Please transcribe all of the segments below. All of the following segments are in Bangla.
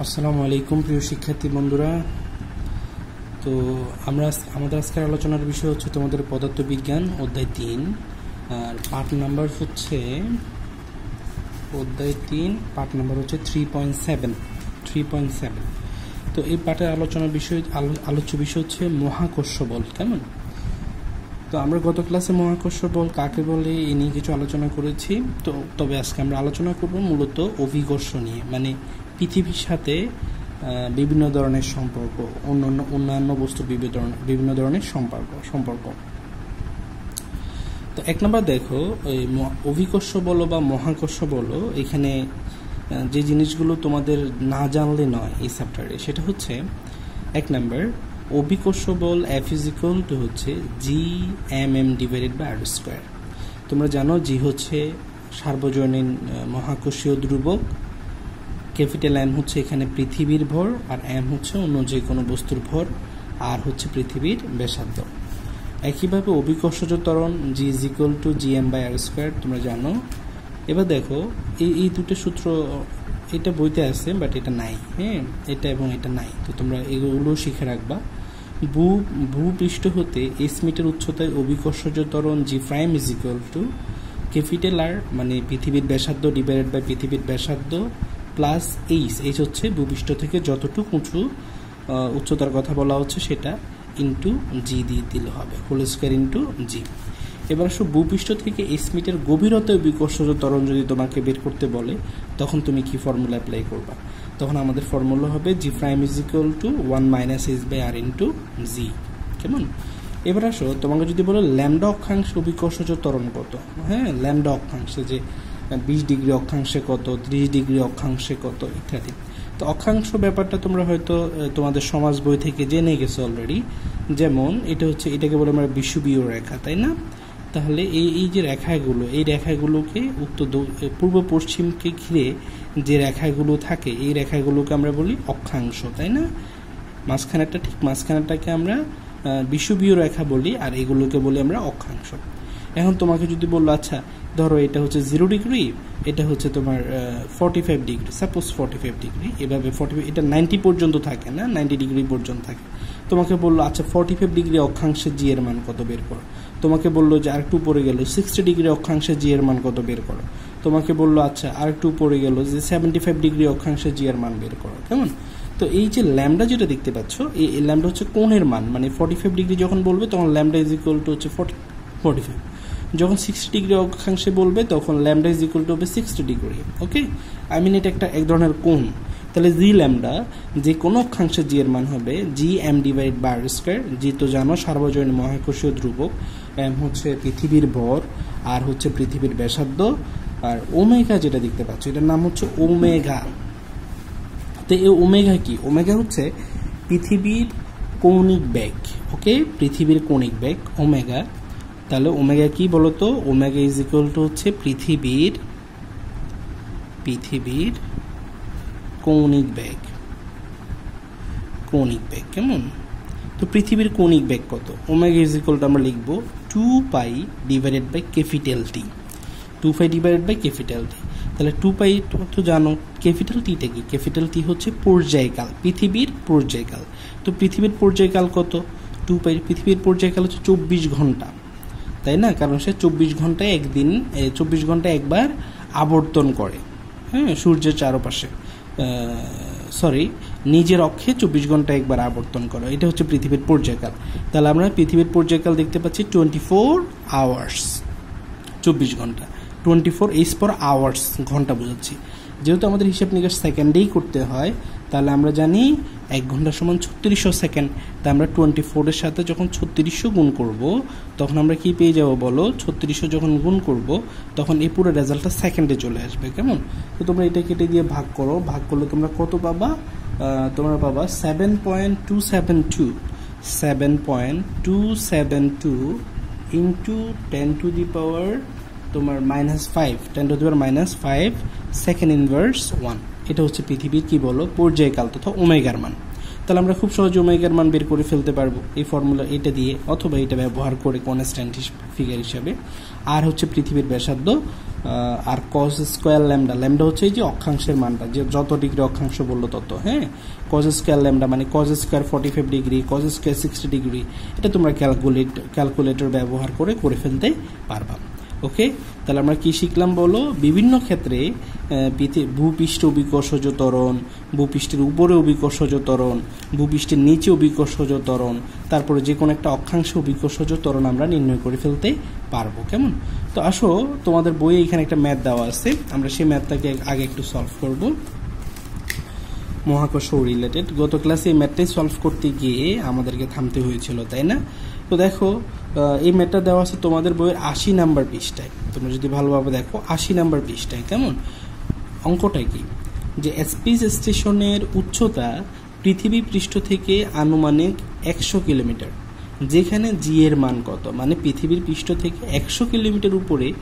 আসসালামু আলাইকুম, প্রিয় শিক্ষার্থী বন্ধুরা। তো আমরা আমাদের আজকের আলোচনার বিষয় হচ্ছে তোমাদের পদার্থবিজ্ঞান, অধ্যায় তিন। আর পার্ট নাম্বার হচ্ছে অধ্যায় তিন পার্ট নাম্বার হচ্ছে three point seven three point seven তো এই পাঠের আলোচনার বিষয় আলো- আলোচ্য বিষয় হচ্ছে মহাকর্ষ বল, কেমন? তো আমরা গত ক্লাসে মহাকর্ষ বল কাকে বলে এ নিয়ে কিছু আলোচনা করেছি। তো তবে আজকে আমরা আলোচনা করব মূলত অভিকর্ষ নিয়ে মানে পৃথিবীর সাথে বিভিন্ন ধরনের সম্পর্ক, অন্যান্য অন্যান্য বস্তু বিভিন্ন ধরনের সম্পর্ক সম্পর্ক। তো এক নম্বর দেখো, এই অভিকর্ষ বলো বা মহাকর্ষ বলো, এখানে যে জিনিসগুলো তোমাদের না জানলে নয় এই চ্যাপ্টারে, সেটা হচ্ছে, এক নম্বর, অভিকর্ষ বল ইজ টু হচ্ছে G M M divided by R square তোমরা জানো জি হচ্ছে সার্বজনীন মহাকর্ষীয় ধ্রুবক ক্যাপিটাল এম হচ্ছে এখানে পৃথিবীর ভর আর এম হচ্ছে অন্য যে কোনো বস্তুর ভর, আর হচ্ছে পৃথিবীর ব্যাসার্ধ। একইভাবে অভিকর্ষজ ত্বরণ G is equal to G M by R square তোমরা জানো। এবার দেখো, এই এই দুটো সূত্র, এটা বইতে আছে বাট এটা নাই হ্যাঁ? এটা এবং এটা নাই, তো তোমরা এগুলো শিখে রাখবা। ভূ, ভূপৃষ্ঠ হতে এস মিটার উচ্চতায় অভিকর্ষজ ত্বরণ G prime is equal to capital R মানে পৃথিবীর ব্যাসার্ধ ডিভাইডেড বাই পৃথিবীর ব্যাসার্ধ প্লাস এইচ এইচ হচ্ছে ভূপৃষ্ঠ থেকে যতটুকু উঁচু উচ্চতার কথা বলা হচ্ছে সেটা ইন্টু জি দিয়ে দিলে হবে হোল স্কোয়ার ইন্টু জি এবার আসো, ভূপৃষ্ঠ থেকে এইচ মিটার গভীরতায় বিকর্ষজ ত্বরণ যদি তোমাকে বের করতে বলে, তখন তুমি কি ফর্মুলা অ্যাপ্লাই করবা? তখন আমাদের ফর্মুলা হবে G prime is equal to one minus H by R into G কেমন? এবার আসো, তোমাকে যদি বলো ল্যামডা অক্ষাংশ অভিকর্ষজ ত্বরণ কত? হ্যাঁ ল্যামডা অক্ষাংশে যে বিশ ডিগ্রি অক্ষাংশে কত, ত্রিশ ডিগ্রি অক্ষাংশে কত ইত্যাদি। তো অক্ষাংশ ব্যাপারটা তোমরা হয়তো তোমাদের সমাজ বই থেকে জেনে গেছো অলরেডি যেমন, এটা হচ্ছে, এটাকে বলে আমরা বিষুবীয় রেখা, তাই না? তাহলে এই এই যে রেখাগুলো, এই রেখাগুলোকে উত্তর পূর্ব পশ্চিমকে ঘিরে যে রেখাগুলো থাকে, এই রেখাগুলোকে আমরা বলি অক্ষাংশ, তাই না? মাঝখানেরটা ঠিক মাঝখানেরটাকে আমরা বিষুবীয় রেখা বলি, আর এগুলোকে বলি আমরা অক্ষাংশ। এখন তোমাকে যদি বলল আচ্ছা ধরো এটা হচ্ছে জিরো ডিগ্রি এটা হচ্ছে তোমার forty five degree suppose forty five degree এভাবে ফর্টি এটা নাইনটি পর্যন্ত থাকে, না? নাইনটি ডিগ্রি পর্যন্ত থাকে। তোমাকে বলল আচ্ছা ফর্টি ফাইভ ডিগ্রি অক্ষাংশে জি এর মান কত বের করো? তোমাকে বলল যে, আরেকটু পরে গেল সিক্সটি ডিগ্রি অক্ষাংশে জি এর মান কত বের করো? তোমাকে বলল আচ্ছা আরেকটু পরে গেল, যে সেভেন্টি ফাইভ ডিগ্রি অক্ষাংশে জি এর মান বের করো। কেমন? তো এই যে ল্যামডা যেটা দেখতে পাচ্ছ, এই ল্যামডা হচ্ছে কোণের মান মানে ফর্টি ফাইভ ডিগ্রি যখন বলবে, তখন ল্যামডা ইজ ইকুয়াল টু হচ্ছে ফর্টি ফর্টি ফাইভ যখন সিক্সটি ডিগ্রি অক্ষাংশে বলবে, তখন ল্যামডা ইজ ইকুয়াল টু হবে sixty degree okay I mean এটা একটা এক ধরনের কোণ। তাহলে জি ল্যামডা যে কোনো অক্ষাংশে জি এর মান হবে G M divide by square G তো জানো সার্বজনীন মহাকর্ষীয় ধ্রুবক এম হচ্ছে পৃথিবীর ভর আর হচ্ছে পৃথিবীর ব্যাসার্ধ, আর ওমেগা যেটা দেখতে পাচ্ছ, এটার নাম হচ্ছে ওমেগা তো এই ওমেগা কি? ওমেগা হচ্ছে পৃথিবীর কৌণিক বেগ ওকে পৃথিবীর কৌণিক বেগ ওমেগা তাহলে ওমেগা কি বলতো? ওমেগা ইজ ইকুয়াল টু হচ্ছে পৃথিবীর পৃথিবীর কৌণিক বেগ। কৌণিক বেগ, কেমন? তো পৃথিবীর কৌণিক বেগ কত? ওমেগা ইজ ইকুয়াল টু আমরা লিখব two pi divided by capital T two pi divided by capital T তাহলে টু পাই তো জানো ক্যাপিটাল টিটা কি? ক্যাপিটাল টি হচ্ছে পর্যায়কাল, পৃথিবীর পর্যায়কাল। তো পৃথিবীর পর্যায়কাল কত? টু পাই পৃথিবীর পর্যায়কাল হচ্ছে চব্বিশ ঘণ্টা। তাই না? কারণ সে চব্বিশ ঘন্টায় একদিন চব্বিশ ঘন্টায় একবার আবর্তন করে। হ্যাঁ সূর্যের চারপাশে। সরি নিজের অক্ষে চব্বিশ ঘণ্টা একবার আবর্তন করে। এটা হচ্ছে পৃথিবীর পর্যায়কাল। তাহলে আমরা পৃথিবীর পর্যায়কাল দেখতে পাচ্ছি টোয়েন্টি ফোর আওয়ার্স। চব্বিশ ঘণ্টা। টোয়েন্টি ফোর এইস পর আওয়ার্স ঘণ্টা বোঝাচ্ছি। যেহেতু আমাদের হিসাব নিকাশ সেকেন্ডেই করতে হয়, তাহলে আমরা জানি এক ঘণ্টা সমান ছত্রিশশো সেকেন্ড। তা আমরা টোয়েন্টি ফোরের সাথে যখন ছত্রিশশো গুণ করব, তখন আমরা কি পেয়ে যাব বলো? ছত্রিশশো যখন গুণ করব, তখন এই পুরো রেজাল্টটা সেকেন্ডে চলে আসবে, কেমন? তো তোমরা এটা কেটে দিয়ে ভাগ করো। ভাগ করলে তোমরা কত পাবা? তোমরা পাবা seven point two seven two seven point two seven two into ten to the power তোমার minus five ten to the power minus five second inverse one এটা হচ্ছে পৃথিবীর কি বলো? পর্যায়কাল তথা ওমেগার মান। তাহলে আমরা খুব সহজে ওমেগার মান বের করে ফেলতে পারব এই ফর্মুলা এটা দিয়ে অথবা এটা ব্যবহার করে কনস্ট্যান্ট ফিগার হিসাবে। আর হচ্ছে পৃথিবীর ব্যাসার্ধ R cos square lambda lambda হচ্ছে এই যে অক্ষাংশের মানটা, যে যত ডিগ্রি অক্ষাংশ বলল তত হ্যাঁ? কজ স্কোয়ার ল্যামডা মানে cos square forty five degree cos square sixty degree এটা তোমরা ক্যালকুলেট ক্যালকুলেটর ব্যবহার করে করে ফেলতে পারবা। ওকে তাহলে আমরা কি শিখলাম বলো? বিভিন্ন ক্ষেত্রে ভূপৃষ্ঠ অভিকর্ষজ ত্বরণ, ভূপৃষ্ঠের উপরে অভিকর্ষজ ত্বরণ, ভূপৃষ্ঠের নিচে অভিকর্ষজ ত্বরণ, তারপরে যে কোনো একটা অক্ষাংশ অভিকর্ষজ ত্বরণ আমরা নির্ণয় করে ফেলতে পারব। কেমন? তো আসো, তোমাদের বইয়ে এখানে একটা ম্যাথ দেওয়া আছে। আমরা সেই ম্যাথটাকে আগে একটু সলভ করব। মহাকর্ষ রিলেটেড গত ক্লাসে এই ম্যাথটাই সলভ করতে গিয়ে আমাদেরকে থামতে হয়েছিল, তাই না? তো দেখো এই ম্যাথটা দেওয়া আছে তোমাদের বইয়ের আশি নাম্বার পৃষ্ঠায়। তোমরা যদি ভালোভাবে দেখো, আশি নাম্বার পৃষ্ঠায়, কেমন? অঙ্কটা কি? যে স্পেস স্টেশনের উচ্চতা পৃথিবী পৃষ্ঠ থেকে আনুমানিক একশো কিলোমিটার, যেখানে জি এর মান কত? মানে পৃথিবীর পৃষ্ঠ থেকে একশো কিলোমিটার উপরে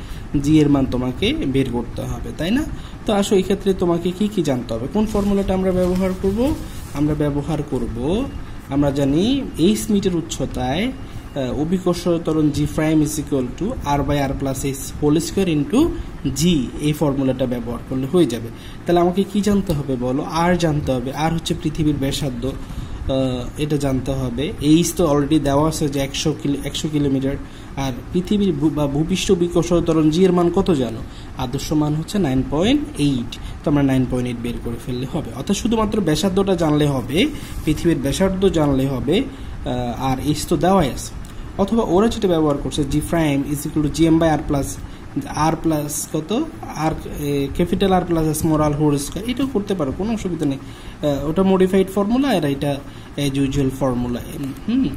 জি এর মান তোমাকে বের করতে হবে, তাই না? তো আসো এই ক্ষেত্রে তোমাকে কি কি জানতে হবে? কোন ফর্মুলাটা আমরা ব্যবহার করব? আমরা ব্যবহার করব, আমরা জানি এইচ মিটার উচ্চতায় অভিকর্ষ ত্বরণ G prime is equal to R by R plus H whole square into G এই ফর্মুলাটা ব্যবহার করলে হয়ে যাবে। তাহলে আমাকে কি জানতে হবে বলো? আর জানতে হবে। আর হচ্ছে পৃথিবীর ব্যাসার্ধ। এটা জানতে হবে। এইচ তো অলরেডি দেওয়া আছে যে একশো কিলো, একশো কিলোমিটার। আর পৃথিবীর বা ভূপৃষ্ঠ ত্বরণ জি এর মান কত জানো? আদর্শ মান হচ্ছে নাইন পয়েন্ট এইট তো আমরা নাইন পয়েন্ট এইট বের করে ফেললে হবে। অর্থাৎ শুধুমাত্র ব্যাসার্ধটা জানলে হবে, পৃথিবীর ব্যাসার্ধ জানলে হবে আর এইচ তো দেওয়াই আছে। অথবা ওরা যেটা ব্যবহার করছে G prime is equal to G M by R plus R plus কত R capital R plus R whole square এটাও করতে পারো, কোনো অসুবিধা নেই। ওটা মডিফাইড ফর্মুলা আর এটা এজ ইউজুয়াল ফর্মুলা হুম?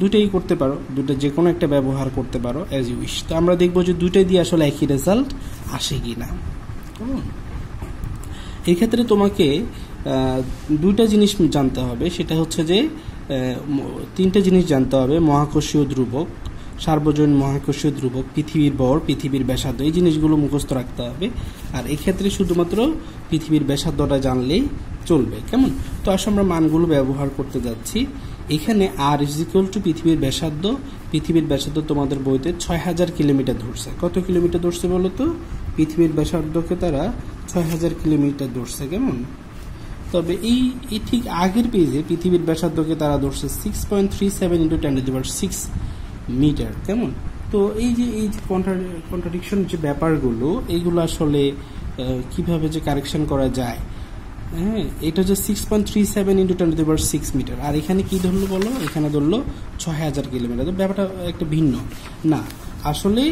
দুটাই করতে পারো দুটো যে কোনো একটা ব্যবহার করতে পারো অ্যাজ ইউ উইশ তো আমরা দেখব যে দুইটাই দিয়ে আসলে একই রেজাল্ট আসে কি না এই ক্ষেত্রে তোমাকে দুইটা জিনিস জানতে হবে, সেটা হচ্ছে যে তিনটে জিনিস জানতে হবে, মহাকর্ষীয় ধ্রুবক, সার্বজনীন মহাকর্ষীয় ধ্রুবক, পৃথিবীর বর, পৃথিবীর ব্যাসার্ধ, এই জিনিসগুলো মুখস্থ রাখতে হবে। আর এক্ষেত্রে শুধুমাত্র পৃথিবীর ব্যাসার্ধটা জানলেই চলবে, কেমন? তো আসলে আমরা মানগুলো ব্যবহার করতে যাচ্ছি। এখানে আর ইজ ইকুয়াল টু পৃথিবীর ব্যাসার্ধ পৃথিবীর ব্যাসার্ধ তোমাদের বইতে ছয় হাজার কিলোমিটার ধরছে। কত কিলোমিটার ধরছে বলো তো? পৃথিবীর ব্যাসার্ধকে তারা ছয় হাজার কিলোমিটার ধরছে, কেমন? তবে এই এই ঠিক আগের পেজে পৃথিবীর ব্যাসার্ধকে তারা ধরছে six point three seven into ten to six metre কেমন? তো এই যে এই যে কন্ট্রাডিকশন যে ব্যাপারগুলো, এইগুলো আসলে কীভাবে যে কারেকশন করা যায়? হ্যাঁ এটা হচ্ছে six point three seven into ten to six metre আর এখানে কি ধরলো বলো? এখানে ধরলো ছয় হাজার কিলোমিটার। তো ব্যাপারটা একটা ভিন্ন। না, আসলে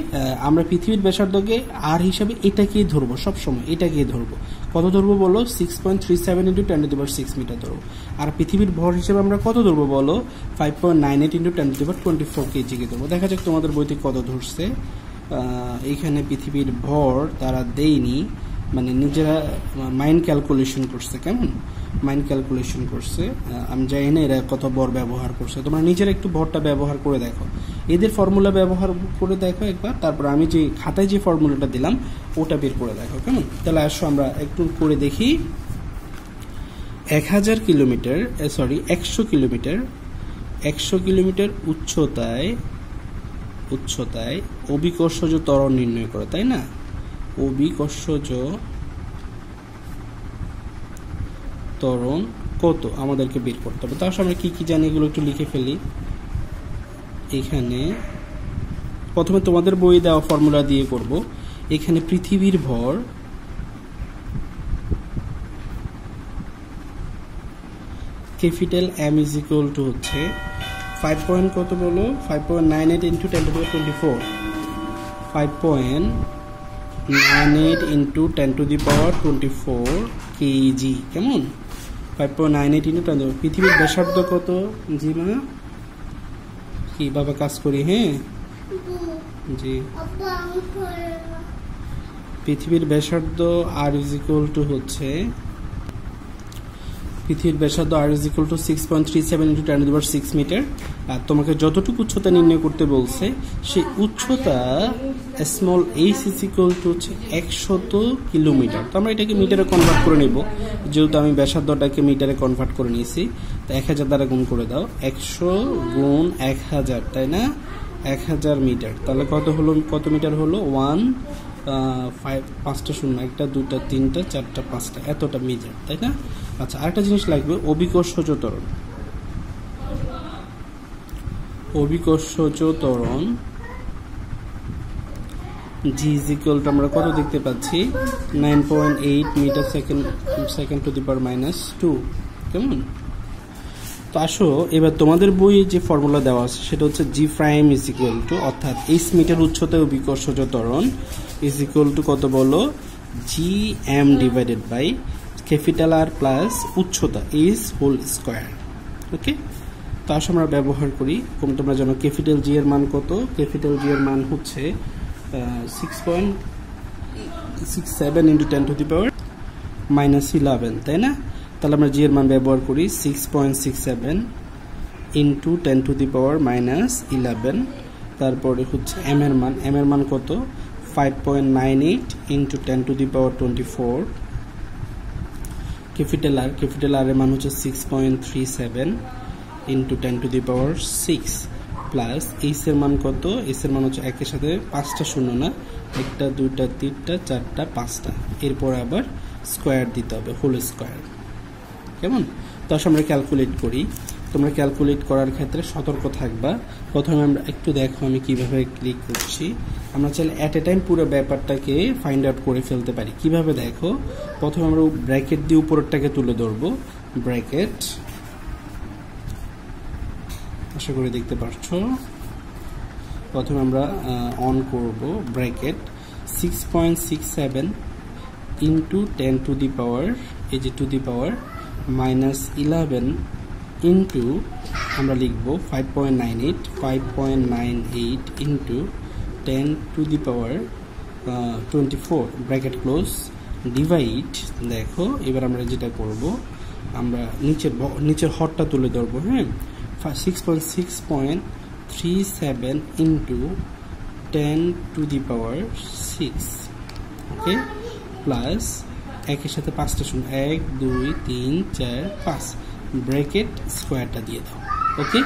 আমরা পৃথিবীর ব্যাসার্ধকে আর হিসাবে এটাকেই ধরবো, সবসময় এটাকেই ধরবো। কত ধরবো বলো? Six point three seven into ten to six metre ধরবো। আর পৃথিবীর ভর হিসেবে আমরা কত ধরবো বলো? Five point nine eight into ten to twenty four কেজিকে ধরবো। দেখা যাক তোমাদের বইতে কত ধরছে। এইখানে পৃথিবীর ভর তারা দেয়নি। মানে নিজেরা মাইন্ড ক্যালকুলেশন করছে, কেমন? মাইন্ড ক্যালকুলেশন করছে আমি জানি না এরা কত বর ব্যবহার করছে। তোমরা নিজেরা একটু ভরটা ব্যবহার করে দেখো। এদের ফর্মুলা ব্যবহার করে দেখো একবার, তারপর আমি যে খাতায় যে ফর্মুলাটা দিলাম, ওটা বের করে দেখো, কেমন? তাহলে আসো আমরা একটু করে দেখি। এক হাজার কিলোমিটার সরি একশো কিলোমিটার একশো কিলোমিটার উচ্চতায় উচ্চতায় অভিকর্ষজ ত্বরণ নির্ণয় করে, তাই না? অভিকর্ষজ ত্বরণ কত আমাদেরকে বের করতে হবে। তার আমরা কী কী জানি এগুলো একটু লিখে ফেলি। এখানে প্রথমে তোমাদের বই দেওয়া ফর্মুলা দিয়ে করব। এখানে পৃথিবীর ভর capital M is equal to হচ্ছে ফাইভ পয়েন্ট কত বলো? Five point nine eight into ten to twenty four five point nine eight into ten to the power twenty four KG কেমন? Five point nine eight into ten পৃথিবীর ব্যাসার্ধ কত? জি, মা। কি, বাবা কাজ করি হ্যাঁ? জি। পৃথিবীর ব্যাসার্ধ আর ইজ ইকুয়াল টু হচ্ছে, পৃথিবীর ব্যাসার্ধ R is equal to six point three seven into ten six metre তোমাকে যতটুকু উচ্চতা নির্ণয় করতে বলছে, সেই উচ্চতা small H is equal to হচ্ছে একশত কিলোমিটার। তো আমরা এটাকে মিটারে কনভার্ট করে নিব। যেহেতু আমি ব্যাসার্ধটাকে মিটারে কনভার্ট করে নিয়েছি, তো এক হাজার দ্বারা গুণ করে দাও। একশো গুণ এক হাজার, তাই না? এক হাজার মিটার। তাহলে কত হলো, কত মিটার হলো? ওয়ান ফাইভ পাঁচটা শূন্য। একটা, দুটা, তিনটা, চারটা, পাঁচটা। এতটা মিটার, তাই না? আচ্ছা আরেকটা জিনিস লাগবে, অভিকর্ষজ ত্বরণ। অভিকর্ষজ ত্বরণ জি ইজিক্যালটা আমরা কত দেখতে পাচ্ছি? Nine point eight metre second second to the power minus two কেমন? তো আসো, এবার তোমাদের বইয়ে যে ফর্মুলা দেওয়া আছে, সেটা হচ্ছে G prime is equal to অর্থাৎ এইচ মিটার উচ্চতায় অভিকর্ষজ ত্বরণ ইজ ইকুয়াল টু কত বলো? G M divided by capital R plus উচ্চতা ইজ হোল স্কোয়ার ওকে তো আসো আমরা ব্যবহার করি কম তোমরা জানো ক্যাপিটাল জি এর মান কত? ক্যাপিটাল জি এর মান হচ্ছে six point six seven into ten to the power minus eleven তাই না? তাহলে আমরা জি এর মান ব্যবহার করি six point six seven into ten to the power minus eleven তারপরে হচ্ছে এম এর মান। এম এর মান কত? Five point nine eight into ten to the power twenty four capital R capital R এর মান হচ্ছে six point three seven into ten to the power six plus H এর মান কত? এইস এর মান হচ্ছে একের সাথে পাঁচটা শূন্য না? একটা, দুইটা, তিনটা, চারটা, পাঁচটা। এরপর আবার স্কোয়ার দিতে হবে হোল স্কোয়ার কেমন? তো আমরা ক্যালকুলেট করি। তোমরা ক্যালকুলেট করার ক্ষেত্রে সতর্ক থাকবা। প্রথমে আমরা একটু দেখো আমি কীভাবে ক্লিক করছি। আমরা চাইলে অ্যাট এ টাইম পুরো ব্যাপারটাকে ফাইন্ড আউট করে ফেলতে পারি। কীভাবে দেখো? প্রথমে আমরা ব্র্যাকেট দিয়ে উপরেরটাকে তুলে ধরবো। ব্র্যাকেট আশা করি দেখতে পাচ্ছ প্রথমে আমরা অন করব bracket six point six seven into ten to the power এই যে to the power minus eleven into আমরা লিখব five point nine eight five point nine eight into ten to the power twenty four bracket close divide দেখো, এবার আমরা যেটা করব, আমরা নিচের নিচের হরটা তুলে ধরবো হ্যাঁ? Six point six point three seven into ten to the power six okay plus একের সাথে পাঁচটা শূন্য। এক, দুই, তিন, চার, পাঁচ। ব্রেকেট স্কোয়ারটা দিয়ে দাও। ওকে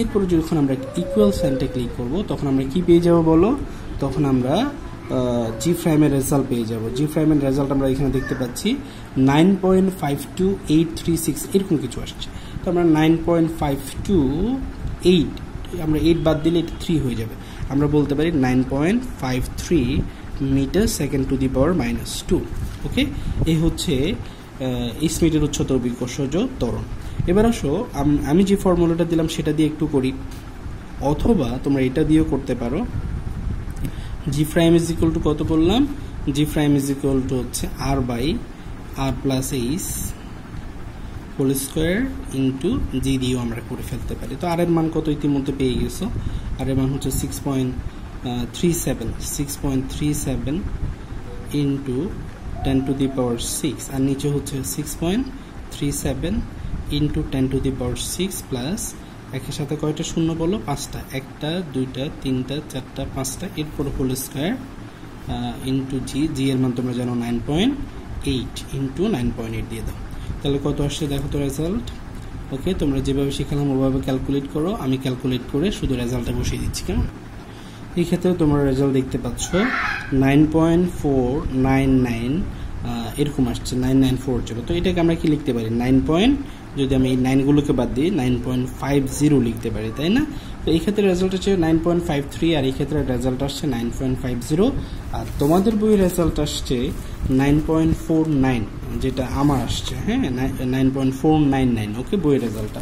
এরপরে যখন আমরা ইকুয়াল সাইনটা ক্লিক করব, তখন আমরা কি পেয়ে যাব বলো? তখন আমরা জি ফ্রাইমের রেজাল্ট পেয়ে যাব। জি ফ্রাইমের রেজাল্ট আমরা এখানে দেখতে পাচ্ছি nine point five two eight three six এরকম কিছু আসছে। তো আমরা nine point five two eight আমরা এইট বাদ দিলে এটা থ্রি হয়ে যাবে। আমরা বলতে পারি nine point five three metre second to the power minus two okay এই হচ্ছে ইসমিটের উচ্চতর বিকর্ষজ তরণ এবার আসো, আমি যে ফর্মুলাটা দিলাম সেটা দিয়ে একটু করি। অথবা তোমরা এটা দিয়েও করতে পারো। G prime is equal to কত বললাম? G prime is equal to হচ্ছে R by R plus H whole square into G দিয়েও আমরা করে ফেলতে পারি। তো আর এর মান কত ইতিমধ্যে পেয়ে গেছো? আর এর মান হচ্ছে six point three seven six point three seven into ten to the power six আর নিচে হচ্ছে six point three seven into ten to the power six plus একের সাথে কয়টা শূন্য বলো? পাঁচটা। একটা, দুইটা, তিনটা, চারটা, পাঁচটা। এরপর whole square into G G এর মান তোমরা জানো nine point eight into nine point eight দিয়ে দাও। তাহলে কত আসছে দেখো তো রেজাল্ট ওকে তোমরা যেভাবে শিখালাম ওভাবে ক্যালকুলেট করো, আমি ক্যালকুলেট করে শুধু রেজাল্টটা বসিয়ে দিচ্ছি, কেমন? এই ক্ষেত্রে তোমরা রেজাল্ট দেখতে পাচ্ছ nine point four nine nine এরকম আসছে নাইন নাইন ফোর জিরো তো এটাকে আমরা কি লিখতে পারি? নাইন পয়েন্ট যদি আমি এই নাইনগুলোকে বাদ দিই নাইন পয়েন্ট ফাইভ জিরো লিখতে পারি, তাই না? তো এই ক্ষেত্রে রেজাল্ট হচ্ছে নাইন পয়েন্ট ফাইভ থ্রি আর এই ক্ষেত্রে রেজাল্ট আসছে নাইন পয়েন্ট ফাইভ জিরো আর তোমাদের বইয়ের রেজাল্ট আসছে নাইন পয়েন্ট ফোর নাইন যেটা আমার আসছে হ্যাঁ? Nine point four nine nine okay বইয়ের রেজাল্টটা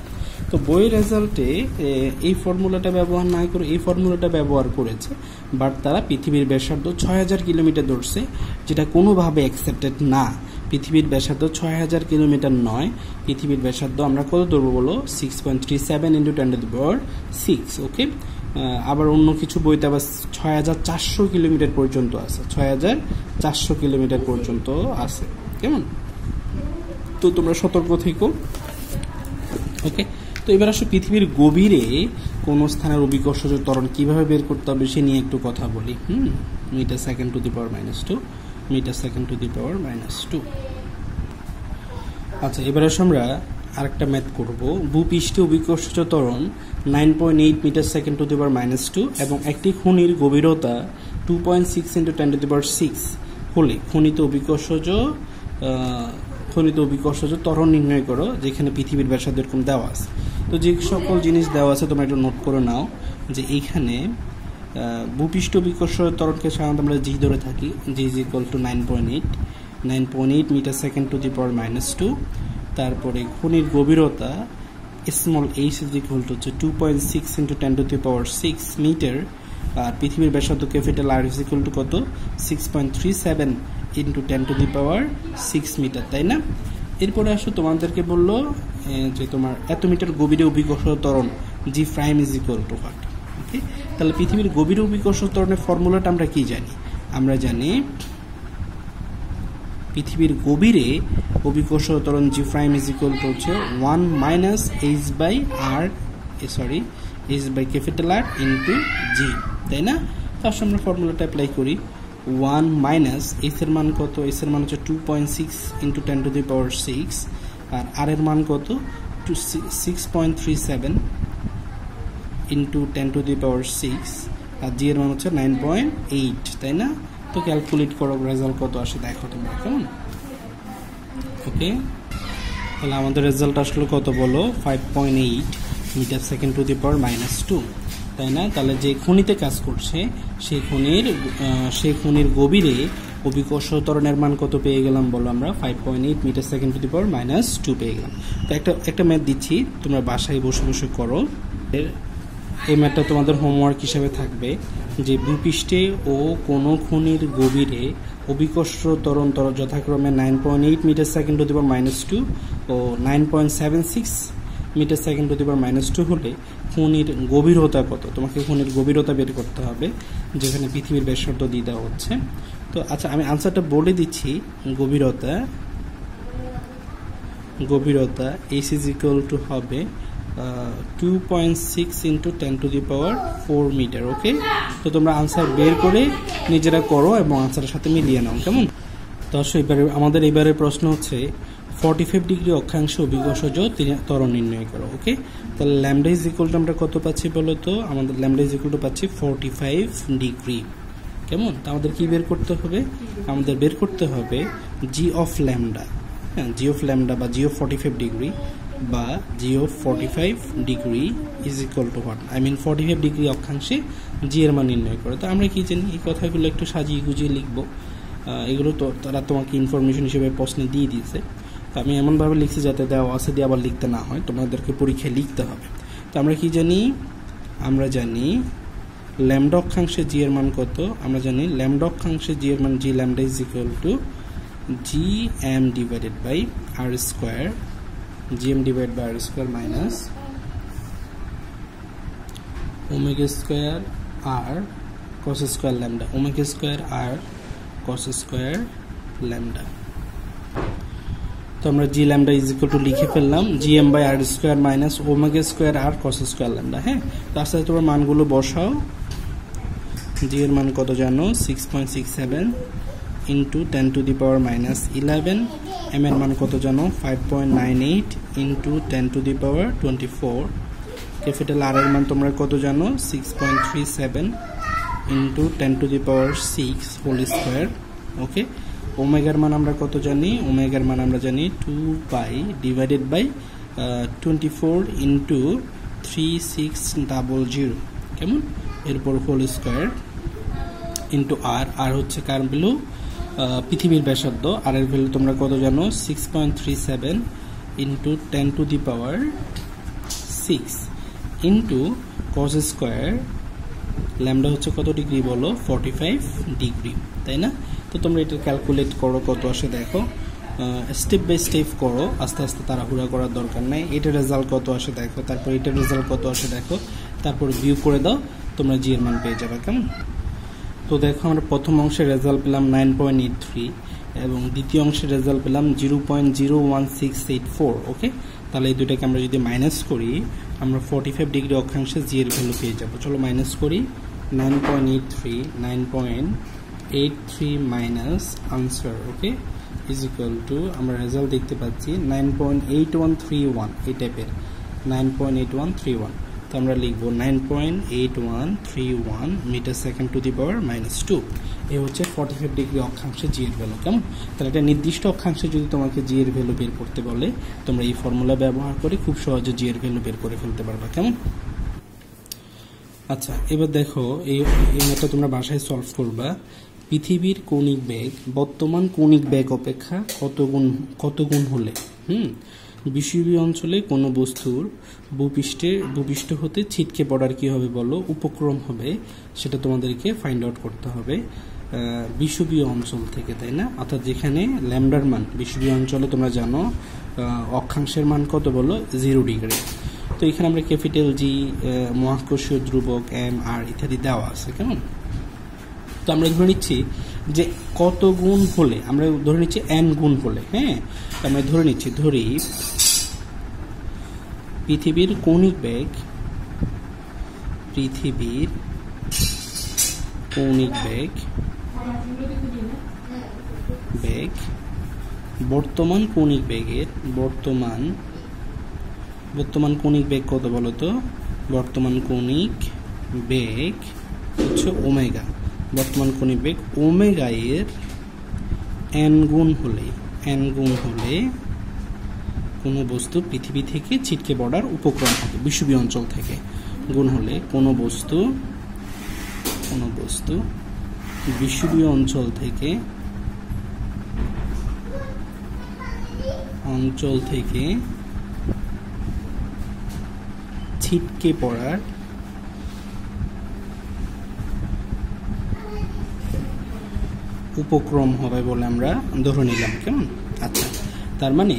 তো বইয়ের রেজাল্টে এই ফর্মুলাটা ব্যবহার না করে এই ফর্মুলাটা ব্যবহার করেছে, বাট তারা পৃথিবীর ব্যাসার্ধ ছয় হাজার কিলোমিটার ধরছে যেটা কোনোভাবে অ্যাকসেপ্টেড না। পৃথিবীর ব্যাসার্ধ ছয় হাজার কিলোমিটার নয়, পৃথিবীর ব্যাসার্ধ আমরা কত ধরবো বলো? Six point three seven into ten to six okay আবার অন্য কিছু বইতে আবার ছয় হাজার চারশো কিলোমিটার পর্যন্ত আছে, ছয় হাজার চারশো কিলোমিটার পর্যন্ত আছে, কেমন? তো তোমরা সতর্ক থেকো ওকে তো এবার আসলে পৃথিবীর গভীরে কোন স্থানের অভিকর্ষজ ত্বরণ কীভাবে বের করতে হবে সে নিয়ে একটু কথা বলি। হুম? Metre second to the power minus two, metre second to the power minus two. আচ্ছা এবার আসলে আমরা আরেকটা ম্যাথ করব। ভূপৃষ্ঠে অভিকর্ষজ ত্বরণ nine point eight metre second to the power minus two এবং একটি খনির গভীরতা two point six into ten to the power six হলে খনিত অভিকর্ষজ খনিত অভিকর্ষজ ত্বরণ নির্ণয় করো, যেখানে পৃথিবীর ব্যাসার্ধ এরকম দেওয়া আছে। তো যে সকল জিনিস দেওয়া আছে, তোমরা একটু নোট করে নাও যে এইখানে ভূপৃষ্ঠ অভিকর্ষজ ত্বরণকে সাধারণত আমরা জি ধরে থাকি। G is equal to nine point eight nine point eight metre second to the power minus two তারপরে খনির গভীরতা small H is equal to হচ্ছে two point six into ten to the power six metre আর পৃথিবীর ব্যাসার্ধ capital R is equal to কত? Six point three seven into ten to the power six metre তাই না? এরপরে আসো, তোমাদেরকে বলল যে তোমার এত মিটার গভীরে অভিকর্ষ ত্বরণ G prime is equal to what okay তাহলে পৃথিবীর গভীরে অভিকর্ষ ত্বরণের ফর্মুলাটা আমরা কি জানি? আমরা জানি পৃথিবীর গভীরে অভিকর্ষ ত্বরণ G prime is equal to হচ্ছে one minus H by R sorry H by capital R into G তাই না? তার আমরা ফর্মুলাটা অ্যাপ্লাই করি। ওয়ান মাইনাস এস এর মান কত? এস এর মান হচ্ছে two point six into ten to the power six R R এর মান কত? Two six point three seven into ten to the power six আর জি এর মান হচ্ছে নাইন পয়েন্ট এইট তাই না? তো ক্যালকুলেট করো রেজাল্ট কত আসে, দেখো তোমরা কেমন? ওকে তাহলে আমাদের রেজাল্ট আসলো কত বলো? Five point eight metre second to the power minus two তাই না, তাহলে যে খনিতে কাজ করছে সেই খনির সেই খনির গভীরে অভিকর্ষ ত্বরণের মান কত পেয়ে গেলাম বলো আমরা? Five point eight metre second to the power minus two পেয়ে গেলাম। তো একটা একটা ম্যাথ দিচ্ছি, তোমরা বাসায় বসে বসে করো। এই ম্যাথটা তোমাদের হোমওয়ার্ক হিসেবে থাকবে, যে ভূপৃষ্ঠে ও কোনো খনির গভীরে অভিকর্ষ ত্বরণ তর যথাক্রমে nine point eight metre second to the power minus two O nine point seven six metre second to the power minus two হলে খনির গভীরতা কত? তোমাকে খনির গভীরতা বের করতে হবে, যেখানে পৃথিবীর ব্যাসার্ধ দিয়ে দেওয়া হচ্ছে। তো আচ্ছা আমি আনসারটা বলে দিচ্ছি, গভীরতা গভীরতা এইচ ইজ ইকুয়াল টু হবে two point six into ten to the power four metre okay তো তোমরা আনসার বের করে নিজেরা করো এবং আনসারের সাথে মিলিয়ে নাও, কেমন? দর্শক এবারে আমাদের এবারে প্রশ্ন হচ্ছে ফর্টি ফাইভ ডিগ্রি অক্ষাংশ অভিকর্ষজ ত্বরণ নির্ণয় করো ওকে তাহলে ল্যামডা ইজ ইকুয়াল টু আমরা কত পাচ্ছি বলো তো? আমাদের ল্যামডা ইজ ইকুয়াল টু পাচ্ছি ফর্টি ফাইভ ডিগ্রি কেমন? তা আমাদের কি বের করতে হবে? আমাদের বের করতে হবে জি অফ ল্যামডা হ্যাঁ জি অফ ল্যামডা বা G of forty five degree বা G of forty five degree is equal to what I mean forty five degree অক্ষাংশে জি এর মান নির্ণয় করে। তো আমরা কি জানি? এই কথাগুলো একটু সাজিয়ে গুজিয়ে লিখব। এগুলো তো তারা তোমাকে ইনফরমেশন হিসেবে প্রশ্নে দিয়ে দিয়েছে। তো আমি এমনভাবে লিখছি যাতে দেওয়া আছে দিয়ে আবার লিখতে না হয়। তোমাদেরকে পরীক্ষায় লিখতে হবে। তো আমরা কি জানি? আমরা জানি ল্যামডা অক্ষাংশে জি এর মান কত? আমরা জানি ল্যামডা অক্ষাংশে জি এর মান G lambda is equal to G M divided by R square G M divide by R square minus omega square R cos square lambda omega square R cos square lambda তো আমরা G lambda is equal to লিখে ফেললাম G M by R square minus omega square R cos square lambda হ্যাঁ? তার সাথে তোমার মানগুলো বসাও। জি এর মান কত জানো? Six point six seven into ten to the power minus eleven M এর মান কত জানো? Five point nine eight into ten to the power twenty four capital R এর মান তোমরা কত জানো? Six point three seven into ten to the power six whole square okay ওমেগার মান আমরা কত জানি? ওমেগার মান আমরা জানি two by divided by twenty four into three six double zero কেমন? এরপর whole square into R R হচ্ছে কার ভ্যালু পৃথিবীর ব্যাসার্ধ। আর এর ভ্যালু তোমরা কত জানো? Six point three seven into ten to the power six into cos square lambda হচ্ছে কত ডিগ্রি বলো? Forty five degree. তাই না? তো তোমরা এটা ক্যালকুলেট করো কত আসে দেখো। স্টেপ বাই স্টেপ করো, আস্তে আস্তে তাড়াহুড়া করার দরকার নাই। এটার রেজাল্ট কত আসে দেখো, তারপর এটার রেজাল্ট কত আসে দেখো, তারপর ভিউ করে দাও, তোমরা জি এর মান পেয়ে যাবে, কেমন? তো দেখো আমরা প্রথম অংশের রেজাল্ট পেলাম নাইন পয়েন্ট এইট থ্রি এবং দ্বিতীয় অংশের রেজাল্ট পেলাম zero point zero one six eight four okay তাহলে এই দুটাকে আমরা যদি মাইনাস করি, আমরা ফর্টি ফাইভ ডিগ্রি অক্ষাংশে জি এর ভ্যালু পেয়ে যাব। চলো মাইনাস করি nine point eight three nine point eight three minus answer okay is equal to আমরা রেজাল্ট দেখতে পাচ্ছি nine point eight one three one এই টাইপের nine point eight one three one তো আমরা লিখব nine point eight one three one metre second to the power minus two এ হচ্ছে ফর্টি ফাইভ ডিগ্রি অক্ষাংশে জি এর ভ্যালু কেমন? তাহলে একটা নির্দিষ্ট অক্ষাংশে যদি তোমাকে জি এর ভ্যালু বের করতে বলে, তোমরা এই ফর্মুলা ব্যবহার করে খুব সহজে জি এর ভ্যালু বের করে ফেলতে পারবা, কেমন? আচ্ছা এবার দেখো, এই এই ম্যাথটা তোমরা বাসায় সলভ করবা। পৃথিবীর কৌণিক বেগ, বর্তমান কৌণিক বেগ অপেক্ষা কত গুণ কত গুণ হলে? হুম? বিষুবীয় অঞ্চলে কোনো বস্তুর ভূপৃষ্ঠে, ভূপৃষ্ঠ হতে ছিটকে পড়ার কি হবে বলো? উপক্রম হবে, সেটা তোমাদেরকে ফাইন্ড আউট করতে হবে বিষুবীয় অঞ্চল থেকে, তাই না? অর্থাৎ যেখানে ল্যামডার মান, বিষুবীয় অঞ্চলে তোমরা জানো অক্ষাংশের মান কত বলো? জিরো ডিগ্রি তো এখানে আমরা ক্যাপিটাল জি মহাকর্ষীয় ধ্রুবক এম আর ইত্যাদি দেওয়া আছে, কেমন? তো আমরা ধরে নিচ্ছি যে কত গুণ হলে, আমরা ধরে নিচ্ছি এন গুণ হলে হ্যাঁ? আমরা ধরে নিচ্ছি, ধরি পৃথিবীর কৌণিক বেগ, পৃথিবীর কৌণিক বেগ বেগ, বর্তমান কৌণিক বেগের বর্তমান বর্তমান কৌণিক বেগ কত বলতো? বর্তমান কৌণিক বেগ হচ্ছে ওমেগা। বর্তমান কৌণিক বেগ ওমেগা এর এন গুণ হলে, এন গুণ হলে কোনো বস্তু পৃথিবী থেকে ছিটকে পড়ার উপক্রম হবে বিষুবীয় অঞ্চল থেকে। গুণ হলে কোনো বস্তু কোনো বস্তু বিষুবীয় অঞ্চল থেকে অঞ্চল থেকে ছিটকে পড়ার উপক্রম হবে বলে আমরা ধরে নিলাম, কেমন? আচ্ছা তার মানে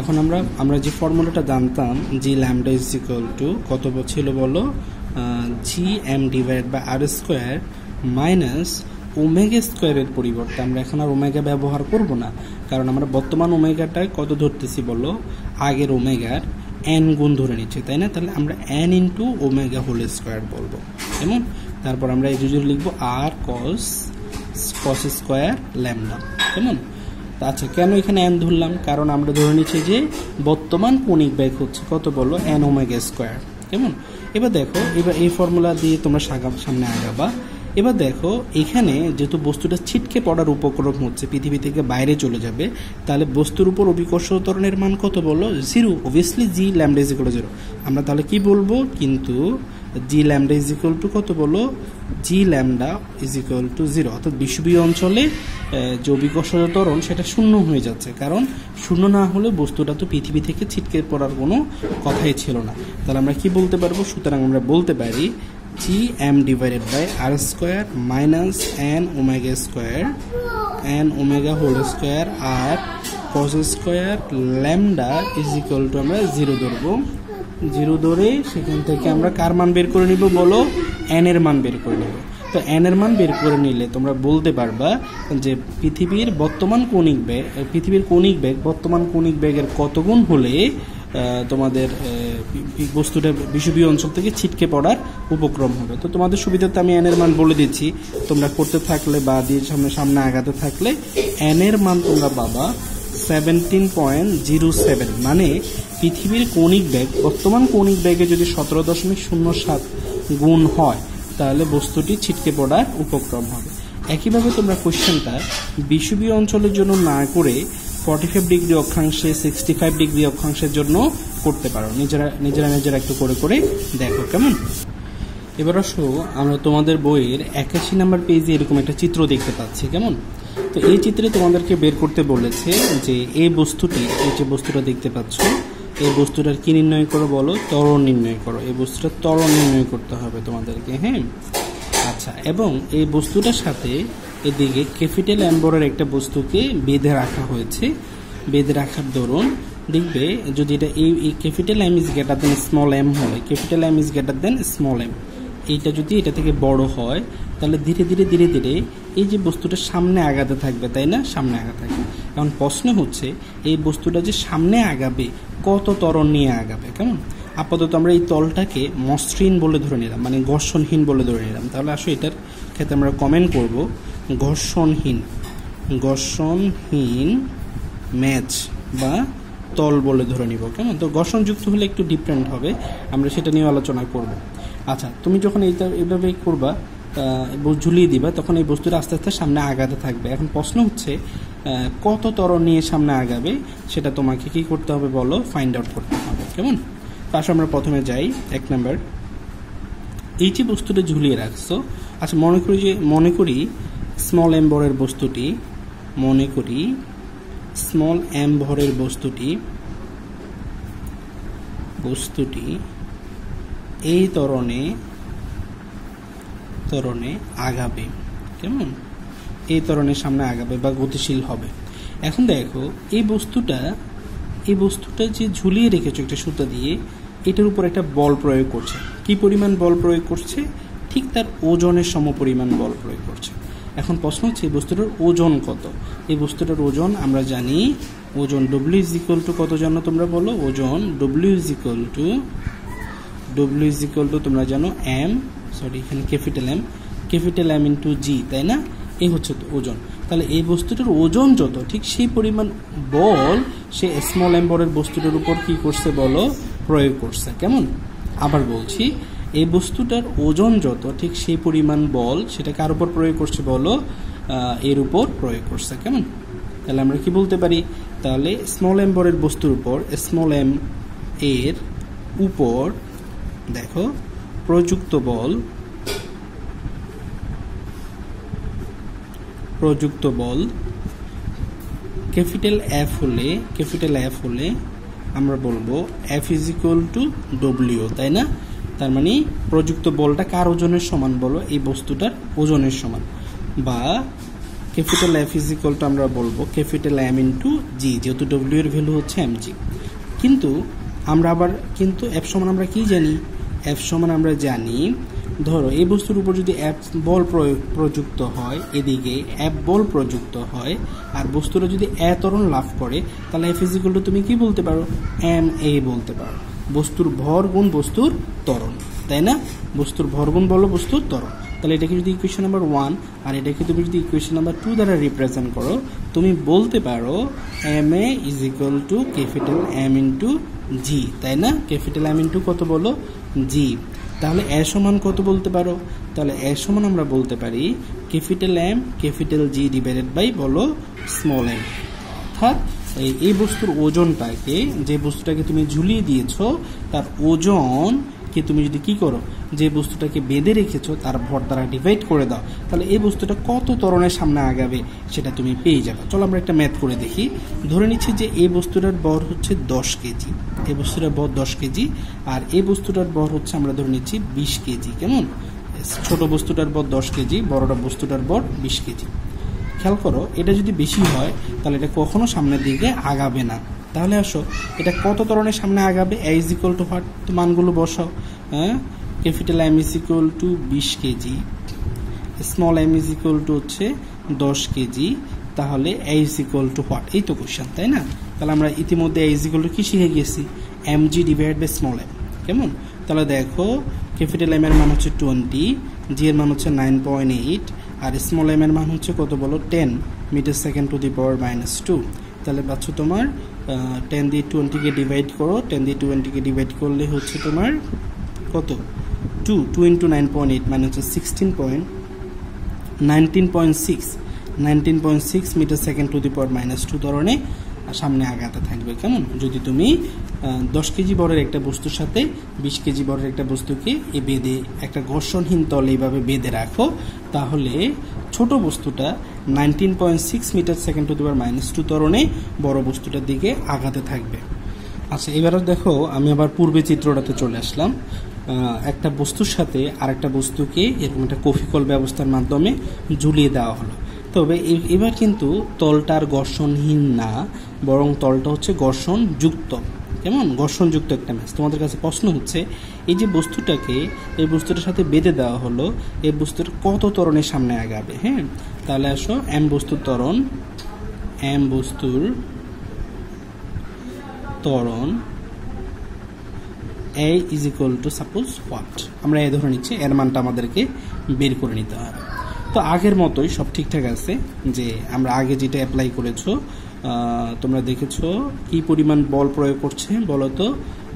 এখন আমরা আমরা যে ফর্মুলাটা জানতাম G lambda is equal to কত ছিল বলো? G M divide by R square minus omega স্কোয়ারের পরিবর্তে, আমরা এখন আর ওমেগা ব্যবহার করব না, কারণ আমরা বর্তমান ওমেগাটায় কত ধরতেছি বলো? আগের ওমেগার এন গুণ ধরে নিচ্ছি, তাই না? তাহলে আমরা N into omega whole square বলব, কেমন? তারপর আমরা এই লিখব আর কস কস স্কোয়ার ল্যামডা। কেমন? আচ্ছা কেন এখানে এন ধরলাম? কারণ আমরা ধরে নিচ্ছি যে বর্তমান কৌণিক ব্যাগ হচ্ছে কত বলো এন ওমেগা স্কোয়ার। কেমন? এবার দেখো, এবার এই ফর্মুলা দিয়ে তোমরা সামনে আগাবা। এবার দেখো, এখানে যেহেতু বস্তুটা ছিটকে পড়ার উপক্রম হচ্ছে, পৃথিবী থেকে বাইরে চলে যাবে, তাহলে বস্তুর উপর অভিকর্ষ ত্বরণের মান কত বলো zero obviously G lambda is equal zero আমরা তাহলে কি বলব? কিন্তু G lambda is equal to কত বলো G lambda is equal to zero অর্থাৎ বিশ্ববীয় অঞ্চলে অভিকর্ষ ত্বরণ সেটা শূন্য হয়ে যাচ্ছে। কারণ শূন্য না হলে বস্তুটা তো পৃথিবী থেকে ছিটকে পড়ার কোনো কথাই ছিল না। তাহলে আমরা কি বলতে পারব? সুতরাং আমরা বলতে পারি G M divided by R square minus N omega square N omega whole square R cos square lambda is equal to আমরা জিরো ধরবো। জিরো ধরে সেখান থেকে আমরা কার মান বের করে নিব বলো? এন এর মান বের করে নিব। তো এন এর মান বের করে নিলে তোমরা বলতে পারবা যে পৃথিবীর বর্তমান কৌণিক বেগ পৃথিবীর কৌণিক বেগ বর্তমান কৌণিক বেগের কত গুণ হলে তোমাদের বস্তুটা বিষুবীয় অঞ্চল থেকে ছিটকে পড়ার উপক্রম হবে। তো তোমাদের সুবিধাতে আমি এন এর মান বলে দিচ্ছি। তোমরা করতে থাকলে বা দিয়ে সামনে সামনে আগাতে থাকলে এন এর মান তোমরা পাবা সেভেন্টিন পয়েন্ট জিরো সেভেন মানে পৃথিবীর কৌণিক ব্যাগ বর্তমান কৌণিক ব্যাগে যদি সতেরো দশমিক শূন্য সাত গুণ হয়, তাহলে বস্তুটি ছিটকে পড়ার উপক্রম হবে। একইভাবে তোমরা কোশ্চেনটা বিষুবীয় অঞ্চলের জন্য না করে ফর্টি ফাইভ ডিগ্রি অক্ষাংশে সিক্সটি ফাইভ ডিগ্রি অক্ষাংশের জন্য করতে পারো। নিজেরা নিজেরা নিজেরা একটু করে করে দেখো কেমন? এবার আসো, আমরা তোমাদের বইয়ের একাশি নাম্বার পেজে এরকম একটা চিত্র দেখতে পাচ্ছি, কেমন? তো এই চিত্রে তোমাদেরকে বের করতে বলেছে যে এই বস্তুটি, এই যে বস্তুটা দেখতে পাচ্ছ এই বস্তুটার কি নির্ণয় করো বলো? ত্বরণ নির্ণয় করো। এই বস্তুটার ত্বরণ নির্ণয় করতে হবে তোমাদেরকে হ্যাঁ? আচ্ছা এবং এই বস্তুটার সাথে এদিকে ক্যাপিটাল অ্যাম্বরের একটা বস্তুকে বেঁধে রাখা হয়েছে। বেঁধে রাখার দরুন দেখবে, যদি এটা এই capital M is greater than small M হয় capital M is greater than small M. এইটা যদি এটা থেকে বড় হয়, তাহলে ধীরে ধীরে ধীরে ধীরে এই যে বস্তুটা সামনে আগাতে থাকবে, তাই না? সামনে আগাতে থাকবে। এখন প্রশ্ন হচ্ছে, এই বস্তুটা যে সামনে আগাবে, কত ত্বরণ নিয়ে আগাবে? কেমন? আপাতত আমরা এই তলটাকে মসৃণ বলে ধরে নিলাম মানে ঘর্ষণহীন বলে ধরে নিলাম। তাহলে আসলে এটার ক্ষেত্রে আমরা কমেন্ট করব, ঘর্ষণহীন। ঘর্ষণহীন ম্যাচ বা তল বলে ধরে নিব, কেমন? তো ঘর্ষণযুক্ত হলে একটু ডিফারেন্ট হবে, আমরা সেটা নিয়ে আলোচনা করব। আচ্ছা তুমি যখন এইটা এইভাবে করবা ঝুলিয়ে দিবা, তখন এই বস্তুটা আস্তে আস্তে সামনে আগাতে থাকবে। এখন প্রশ্ন হচ্ছে কত তরণ নিয়ে সামনে আগাবে, সেটা তোমাকে কি করতে হবে বলো ফাইন্ড আউট করতে হবে। কেমন? পাশে আমরা প্রথমে যাই, এক নাম্বার। এই যে বস্তুটা ঝুলিয়ে রাখছো আচ্ছা মনে করি যে, মনে করি স্মল এম বস্তুটি, মনে করি স্মল এম বস্তুটি বস্তুটি এই তরণে তরণে আগাবে। কেমন? এই তরণের সামনে আগাবে বা গতিশীল হবে। এখন দেখো, এই বস্তুটা এই বস্তুটা যে ঝুলিয়ে রেখেছো একটা সুতা দিয়ে, এটার উপর একটা বল প্রয়োগ করছে। কি পরিমাণ বল প্রয়োগ করছে? ঠিক তার ওজনের সম পরিমাণ বল প্রয়োগ করছে। এখন প্রশ্ন হচ্ছে, এই বস্তুটার ওজন কত? এই বস্তুটার ওজন, আমরা জানি, ওজন ডব্লিউ ইজ ইকুয়াল টু কত জানো তোমরা বলো? ওজন W is equal to W is equal to তোমরা জানো এম সরি এখানে capital M capital M into G তাই না? এই হচ্ছে ওজন। তাহলে এই বস্তুটার ওজন যত, ঠিক সেই পরিমাণ বল সে স্মল এম্বরের বস্তুটার উপর কি করছে বলো? প্রয়োগ করছে। কেমন? আবার বলছি, এই বস্তুটার ওজন যত, ঠিক সেই পরিমাণ বল সেটা কার উপর প্রয়োগ করছে বলো? এর উপর প্রয়োগ করছে। কেমন? তাহলে আমরা কি বলতে পারি? তাহলে স্মল এম্বরের বস্তুর উপর স্মল এম এর উপর দেখো, প্রযুক্ত বল প্রযুক্ত বল, ক্যাপিটাল এফ হলে, ক্যাপিটাল এফ হলে আমরা বলব F is equal to W তাই না? তার মানে প্রযুক্ত বলটা কার ওজনের সমান বলো? এই বস্তুটার ওজনের সমান। বা capital F is equal to আমরা বলব ক্যাপিটাল এম ইন্টু জি যেহেতু ডব্লিউ এর ভ্যালু হচ্ছে এম জি কিন্তু আমরা আবার কিন্তু এফ সমান আমরা কি জানি? এফ সমান আমরা জানি, ধরো এই বস্তুর উপর যদি অ্যাপ বল প্রযুক্ত হয়, এদিকে অ্যাপ বল প্রযুক্ত হয়, আর বস্তুটা যদি এ ত্বরণ লাভ করে, তাহলে এফ ইজিক্যাল টু তুমি কি বলতে পারো? এম এ বলতে পারো। বস্তুর ভর গুণ বস্তুর ত্বরণ, তাই না? বস্তুর ভর গুণ বলো বস্তুর ত্বরণ। তাহলে এটাকে যদি ইকুয়েশন নাম্বার ওয়ান আর এটাকে তুমি যদি ইকুয়েশন নাম্বার টু দ্বারা রিপ্রেজেন্ট করো, তুমি বলতে পারো M A is equal to capital M into G তাই না? ক্যাপিটাল এম ইন্টু কত বলো? জি তাহলে এ সমান কত বলতে পারো? তাহলে এ সমান আমরা বলতে পারি capital M capital G divided by বলো স্মল এম অর্থাৎ এই বস্তুর ওজনটাকে, যে বস্তুটাকে তুমি ঝুলিয়ে দিয়েছ, তার ওজন কে তুমি যদি কি করো, যে বস্তুটাকে বেঁধে রেখেছো, তার ভর দ্বারা ডিভাইড করে দাও, তাহলে এই বস্তুটা কত তরণের সামনে আগাবে সেটা তুমি পেয়ে যাবে। চলো আমরা একটা ম্যাথ করে দেখি। ধরে নিচ্ছি যে এই বস্তুটার বর হচ্ছে দশ কেজি। এই বস্তুটার বর দশ কেজি আর এই বস্তুটার বর হচ্ছে আমরা ধরে নিচ্ছি বিশ কেজি। কেমন? ছোট বস্তুটার বর দশ কেজি, বড়টা বস্তুটার বর বিশ কেজি। খেয়াল করো, এটা যদি বেশি হয়, তাহলে এটা কখনো সামনের দিকে আগাবে না। তাহলে আসো, এটা কত ধরনের সামনে আগাবে? A is equal to what তো মানগুলো বসাও। হ্যাঁ? Capital M is equal to বিশ KG. Small M is equal to হচ্ছে দশ কেজি। তাহলে A is equal to what এই তো কোশ্চেন তাই না? তাহলে আমরা ইতিমধ্যে এ ইজ ইকুয়াল টু কি শিখে গেছি? M G divide by small M কেমন? তাহলে দেখো ক্যাপিটাল এম এর মান হচ্ছে টোয়েন্টি জি এর মান হচ্ছে নাইন পয়েন্ট এইট আর স্মল এম এর মান হচ্ছে কত বলো? Ten metre second to the power minus two তাহলে পাচ্ছ তোমার টেন দিয়ে টোয়েন্টিকে ডিভাইড করো টেন দিয়ে টোয়েন্টিকে ডিভাইড করলে হচ্ছে তোমার কত? Two two into nine point eight মানে হচ্ছে sixteen point nineteen point six nineteen point six metre second to the point minus two ধরনের সামনে আগাতে থাকবে, কেমন? যদি তুমি দশ কেজি বরের একটা বস্তুর সাথে বিশ কেজি বরের একটা বস্তুকে এ বেঁধে, একটা ঘর্ষণহীন তলে এইভাবে বেঁধে রাখো, তাহলে ছোট বস্তুটা nineteen point six metre second to the power minus two তরণে বড় বস্তুটার দিকে আগাতে থাকবে। আচ্ছা এবারও দেখো, আমি আবার পূর্বে চিত্রটাতে চলে আসলাম। একটা বস্তুর সাথে আরেকটা বস্তুকে এরকম একটা কফিকল ব্যবস্থার মাধ্যমে ঝুলিয়ে দেওয়া হলো। তবে এবার কিন্তু তলটার ঘর্ষণহীন না, বরং তলটা হচ্ছে ঘর্ষণ যুক্ত কেমন ঘর্ষণযুক্ত একটা ম্যাচ? তোমাদের কাছে প্রশ্ন হচ্ছে, এই যে বস্তুটাকে, এই বস্তুটার সাথে বেঁধে দেওয়া হলো, এই বস্তুটা কত ত্বরণের সামনে আগাবে হ্যাঁ? তাহলে আসো এম বস্তুর ত্বরণ এম বস্তুর ত্বরণ A is equal to suppose what আমরা এ ধরে নিচ্ছি, এর মানটা আমাদেরকে বের করে নিতে হবে। তো আগের মতোই সব ঠিকঠাক আছে যে, আমরা আগে যেটা অ্যাপ্লাই করেছ তোমরা দেখেছ কি পরিমাণ বল প্রয়োগ করছে বলো তো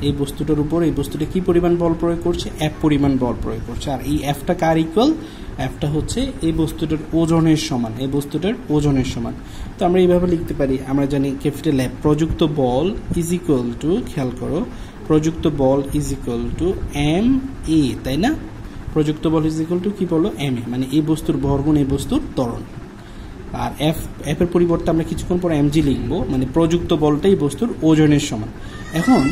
এই বস্তুটার উপর, এই বস্তুটা কি পরিমাণ বল প্রয়োগ করছে? এফ পরিমাণ বল প্রয়োগ করছে। আর এই এফটা কার ইকুয়াল এফটা হচ্ছে এই বস্তুটার ওজনের সমান, এই বস্তুটার ওজনের সমান। তো আমরা এইভাবে লিখতে পারি। আমরা জানি ক্যাপিটাল এফ প্রযুক্ত বল ইজ ইকুয়াল টু খেয়াল করো, প্রযুক্ত বল is equal to M A তাই না? প্রযুক্ত বল ইজ ইকুয়াল টু কি বলো? এম এ মানে এই বস্তুর বর্গুণ এই বস্তুর ত্বরণ। আর এফ এফ এর পরিবর্তে আমরা কিছুক্ষণ পর এমজি লিখব মানে প্রযুক্ত বলটা এই বস্তুর ওজনের সমান। এখন,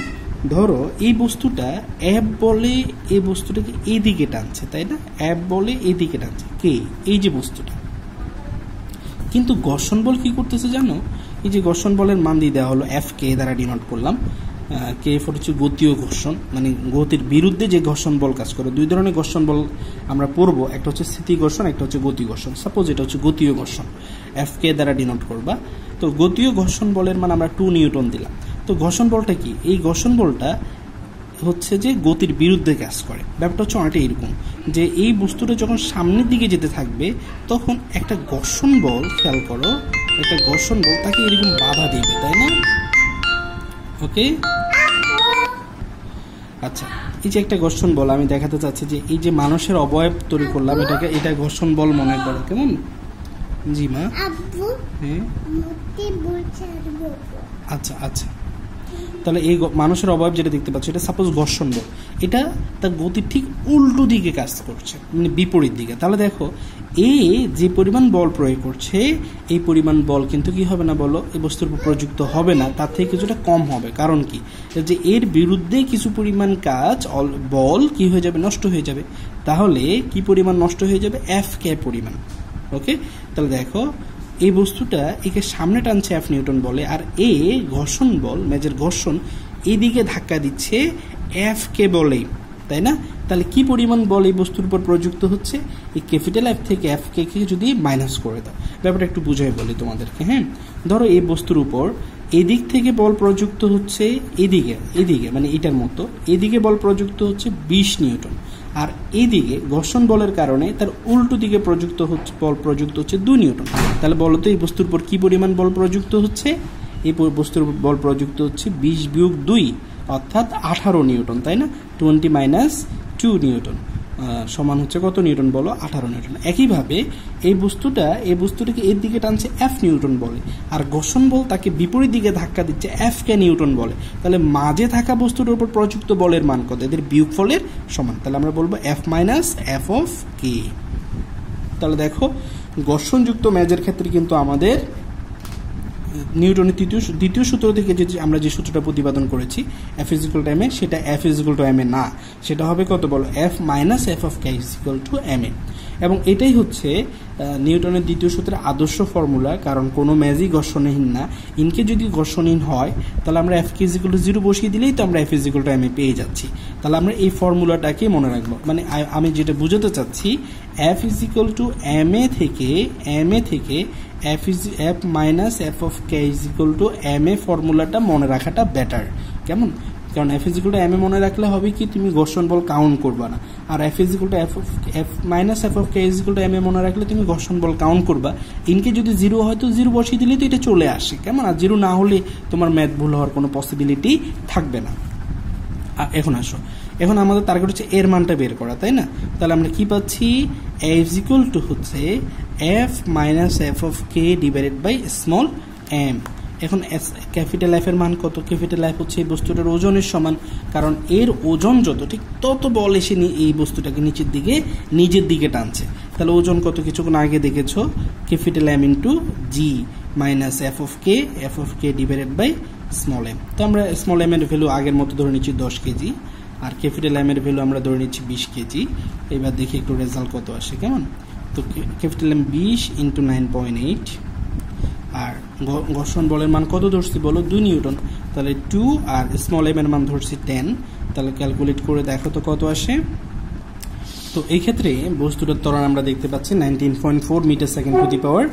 ধরো, এই বস্তুটা অ্যাপ বলে এই বস্তুটাকে এই দিকে টানছে, তাই না? অ্যাপ বলে এই দিকে টানছে। কে? এই যে বস্তুটা। কিন্তু ঘর্ষণ বল কি করতেছে জানো? এই যে ঘর্ষণ বলের মান দিয়ে দেওয়া হলো এফ কে দ্বারা ডিনোট করলাম। কে এফ হচ্ছে গতীয় ঘর্ষণ মানে গতির বিরুদ্ধে যে ঘর্ষণ বল কাজ করে, দুই ধরনের ঘর্ষণ বল আমরা পড়ব, একটা হচ্ছে স্থিতি ঘর্ষণ, একটা হচ্ছে গতি ঘর্ষণ। সাপোজ এটা হচ্ছে গতীয় ঘর্ষণ এফ কে দ্বারা ডিনোট করবা। তো গতীয় ঘর্ষণ বলের মানে আমরা টু নিউটন দিলাম। তো ঘর্ষণ বলটা কি? এই ঘর্ষণ বলটা হচ্ছে যে গতির বিরুদ্ধে কাজ করে। ব্যাপারটা হচ্ছে অনেকটা এরকম, যে এই বস্তুটা যখন সামনের দিকে যেতে থাকবে, তখন একটা ঘর্ষণ বল, খেয়াল করো, একটা ঘর্ষণ বল তাকে এরকম বাধা দিবে, তাই না? ওকে? আচ্ছা এই যে একটা ঘর্ষণ বল আমি দেখাতে চাচ্ছি যে এই যে মানুষের অবয়ব তৈরি করলাম এটাকে এটা ঘর্ষণ বল মনে করো কেমন? জি মা। হ্যাঁ? আচ্ছা আচ্ছা। তাহলে এই মানুষের অভাব যেটা দেখতে পাচ্ছ, এটা সাপোজ ঘর্ষণ বল এটা তার গতির ঠিক উল্টো দিকে কাজ করছে মানে বিপরীত দিকে। তাহলে দেখো, এ যে পরিমাণ বল প্রয়োগ করছে, এই পরিমাণ বল কিন্তু কি হবে না বলো? এই বস্তুর উপর প্রযুক্ত হবে না, তার থেকে কিছুটা কম হবে। কারণ কি? যে এর বিরুদ্ধে কিছু পরিমাণ কাজ বল কি হয়ে যাবে? নষ্ট হয়ে যাবে। তাহলে কি পরিমাণ নষ্ট হয়ে যাবে? এফ কে পরিমাণ। ওকে তাহলে দেখো এই বস্তুটা একে সামনে টানছে এফ নিউটন বলে, আর এ ঘর্ষণ বল, মেজের ঘর্ষণ, এদিকে ধাক্কা দিচ্ছে এফ কে বলে, তাই না? তাহলে কি পরিমাণ বল এই বস্তুর উপর প্রযুক্ত হচ্ছে? এই ক্যাপিটাল এফ থেকে এফ কে যদি মাইনাস করে দাও। ব্যাপারটা একটু বুঝাই বলি তোমাদেরকে হ্যাঁ? ধরো এই বস্তুর উপর এদিক থেকে বল প্রযুক্ত হচ্ছে এদিকে এদিকে মানে এটার মতো, এদিকে বল প্রযুক্ত হচ্ছে বিশ নিউটন। আর এদিকে ঘর্ষণ বলের কারণে তার উল্টো দিকে প্রযুক্ত হচ্ছে, বল প্রযুক্ত হচ্ছে দুই নিউটন। তাহলে বলতো এই বস্তুর উপর কী পরিমাণ বল প্রযুক্ত হচ্ছে? এই বস্তুর বল প্রযুক্ত হচ্ছে বিশ বিয়োগ দুই, অর্থাৎ আঠারো নিউটন, তাই না? Twenty minus two newton. সমান হচ্ছে কত নিউটন বলো? আঠারো নিউটন। একইভাবে এই বস্তুটা, এই বস্তুটাকে এর দিকে টানছে এফ নিউটন বলে। আর ঘর্ষণ বল তাকে বিপরীত দিকে ধাক্কা দিচ্ছে এফ কে নিউটন বলে। তাহলে মাঝে থাকা বস্তুটার উপর প্রযুক্ত বলের মান কত? এদের বিয়োগফলের সমান। তাহলে আমরা বলব F minus F of K তাহলে দেখো, ঘর্ষণযুক্ত ম্যাজের ক্ষেত্রে কিন্তু আমাদের নিউটনের তৃতীয় দ্বিতীয় সূত্র থেকে যে আমরা যে সূত্রটা প্রতিপাদন করেছি F is equal to M A, সেটা F is equal to M A না। সেটা হবে কত বলো? F minus F of K is equal to M A. এবং এটাই হচ্ছে নিউটনের দ্বিতীয় সূত্রের আদর্শ ফর্মুলা কারণ কোনো ম্যাজই ঘর্ষণহীন না। ইনকে যদি ঘর্ষণহীন হয়, তাহলে আমরা F K is equal to zero বসিয়ে দিলেই তো আমরা F is equal to M A পেয়ে যাচ্ছি। তাহলে আমরা এই ফর্মুলাটাকে মনে রাখব। মানে আমি যেটা বুঝাতে চাচ্ছি F is equal to M A থেকে এম এ থেকে F is F minus F of K is equal to M A ফর্মুলাটা মনে রাখাটা বেটার কেমন? কারণ F is to M A মনে রাখলে হবে কি, তুমি ঘর্ষণ বল কাউন্ট করবা না। আর F is to F of F minus F of K is to M A মনে রাখলে তুমি ঘর্ষণ বল কাউন্ট করবা। ইনকে যদি জিরো হয় তো জিরো বসিয়ে দিলে তো এটা চলে আসে। কেমন? আর জিরো না হলে তোমার ম্যাথ ভুল হওয়ার কোনো পসিবিলিটি থাকবে না। এখন আসো। এখন আমাদের টার্গেট হচ্ছে এর মানটা বের করা, তাই না? তাহলে আমরা কি পাচ্ছি? এফ ইকুয়াল টু হচ্ছে F minus F of K divided by small M এখন ক্যাপিটাল এফ এর মান কত? ক্যাপিটাল এফ হচ্ছে এই বস্তুটার ওজনের সমান। কারণ এর ওজন যত, ঠিক তত বল এসে এই বস্তুটাকে নিচের দিকে, নিজের দিকে টানছে। তাহলে ওজন কত কিছুক্ষণ আগে দেখেছ? Capital M into G minus F of K F of K divided by small M তো আমরা স্মল এম এর ভ্যালু আগের মতো ধরে নিচ্ছি দশ কেজি। আর ক্যাপিটাল এম এর ভ্যালু আমরা ধরে নিচ্ছি বিশ কেজি। এবার দেখি একটু রেজাল্ট কত আসে, কেমন? তো ক্যাপিটাল এম বিশ ইন্টু নাইন পয়েন্ট এইট আর ঘর্ষণ বলের মান কত ধরছি বলো? দুই নিউটন। তাহলে টু আর স্মল এম এর মান ধরছি টেন তাহলে ক্যালকুলেট করে দেখো তো কত আসে? তো এই ক্ষেত্রে বস্তুটার ত্বরণ আমরা দেখতে পাচ্ছি nineteen point four metre second the power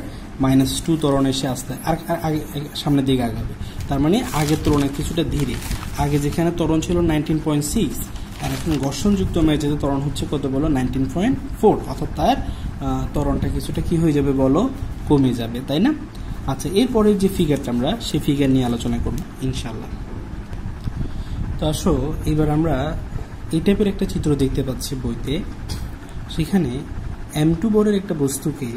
minus two ত্বরণ এসে আসতে আর আগে সামনের দিকে আগাবে। তার মানে আগের তুলনায় কিছুটা ধীরে। আগে যেখানে ত্বরণ ছিল নাইনটিন পয়েন্ট সিক্স আর এখন ঘর্ষণযুক্ত মেঝেতে ত্বরণ হচ্ছে কত বলো? নাইনটিন পয়েন্ট ফোর অর্থাৎ তার ত্বরণটা কিছুটা কি হয়ে যাবে বলো? কমে যাবে, তাই না? আচ্ছা এরপরে যে ফিগারটা আমরা সেই ফিগার নিয়ে আলোচনা করব ইনশাল্লাহ তো আসো, এবার আমরা এই টাইপের একটা চিত্র দেখতে পাচ্ছি বইতে। সেখানে এম টু বরের একটা বস্তুকে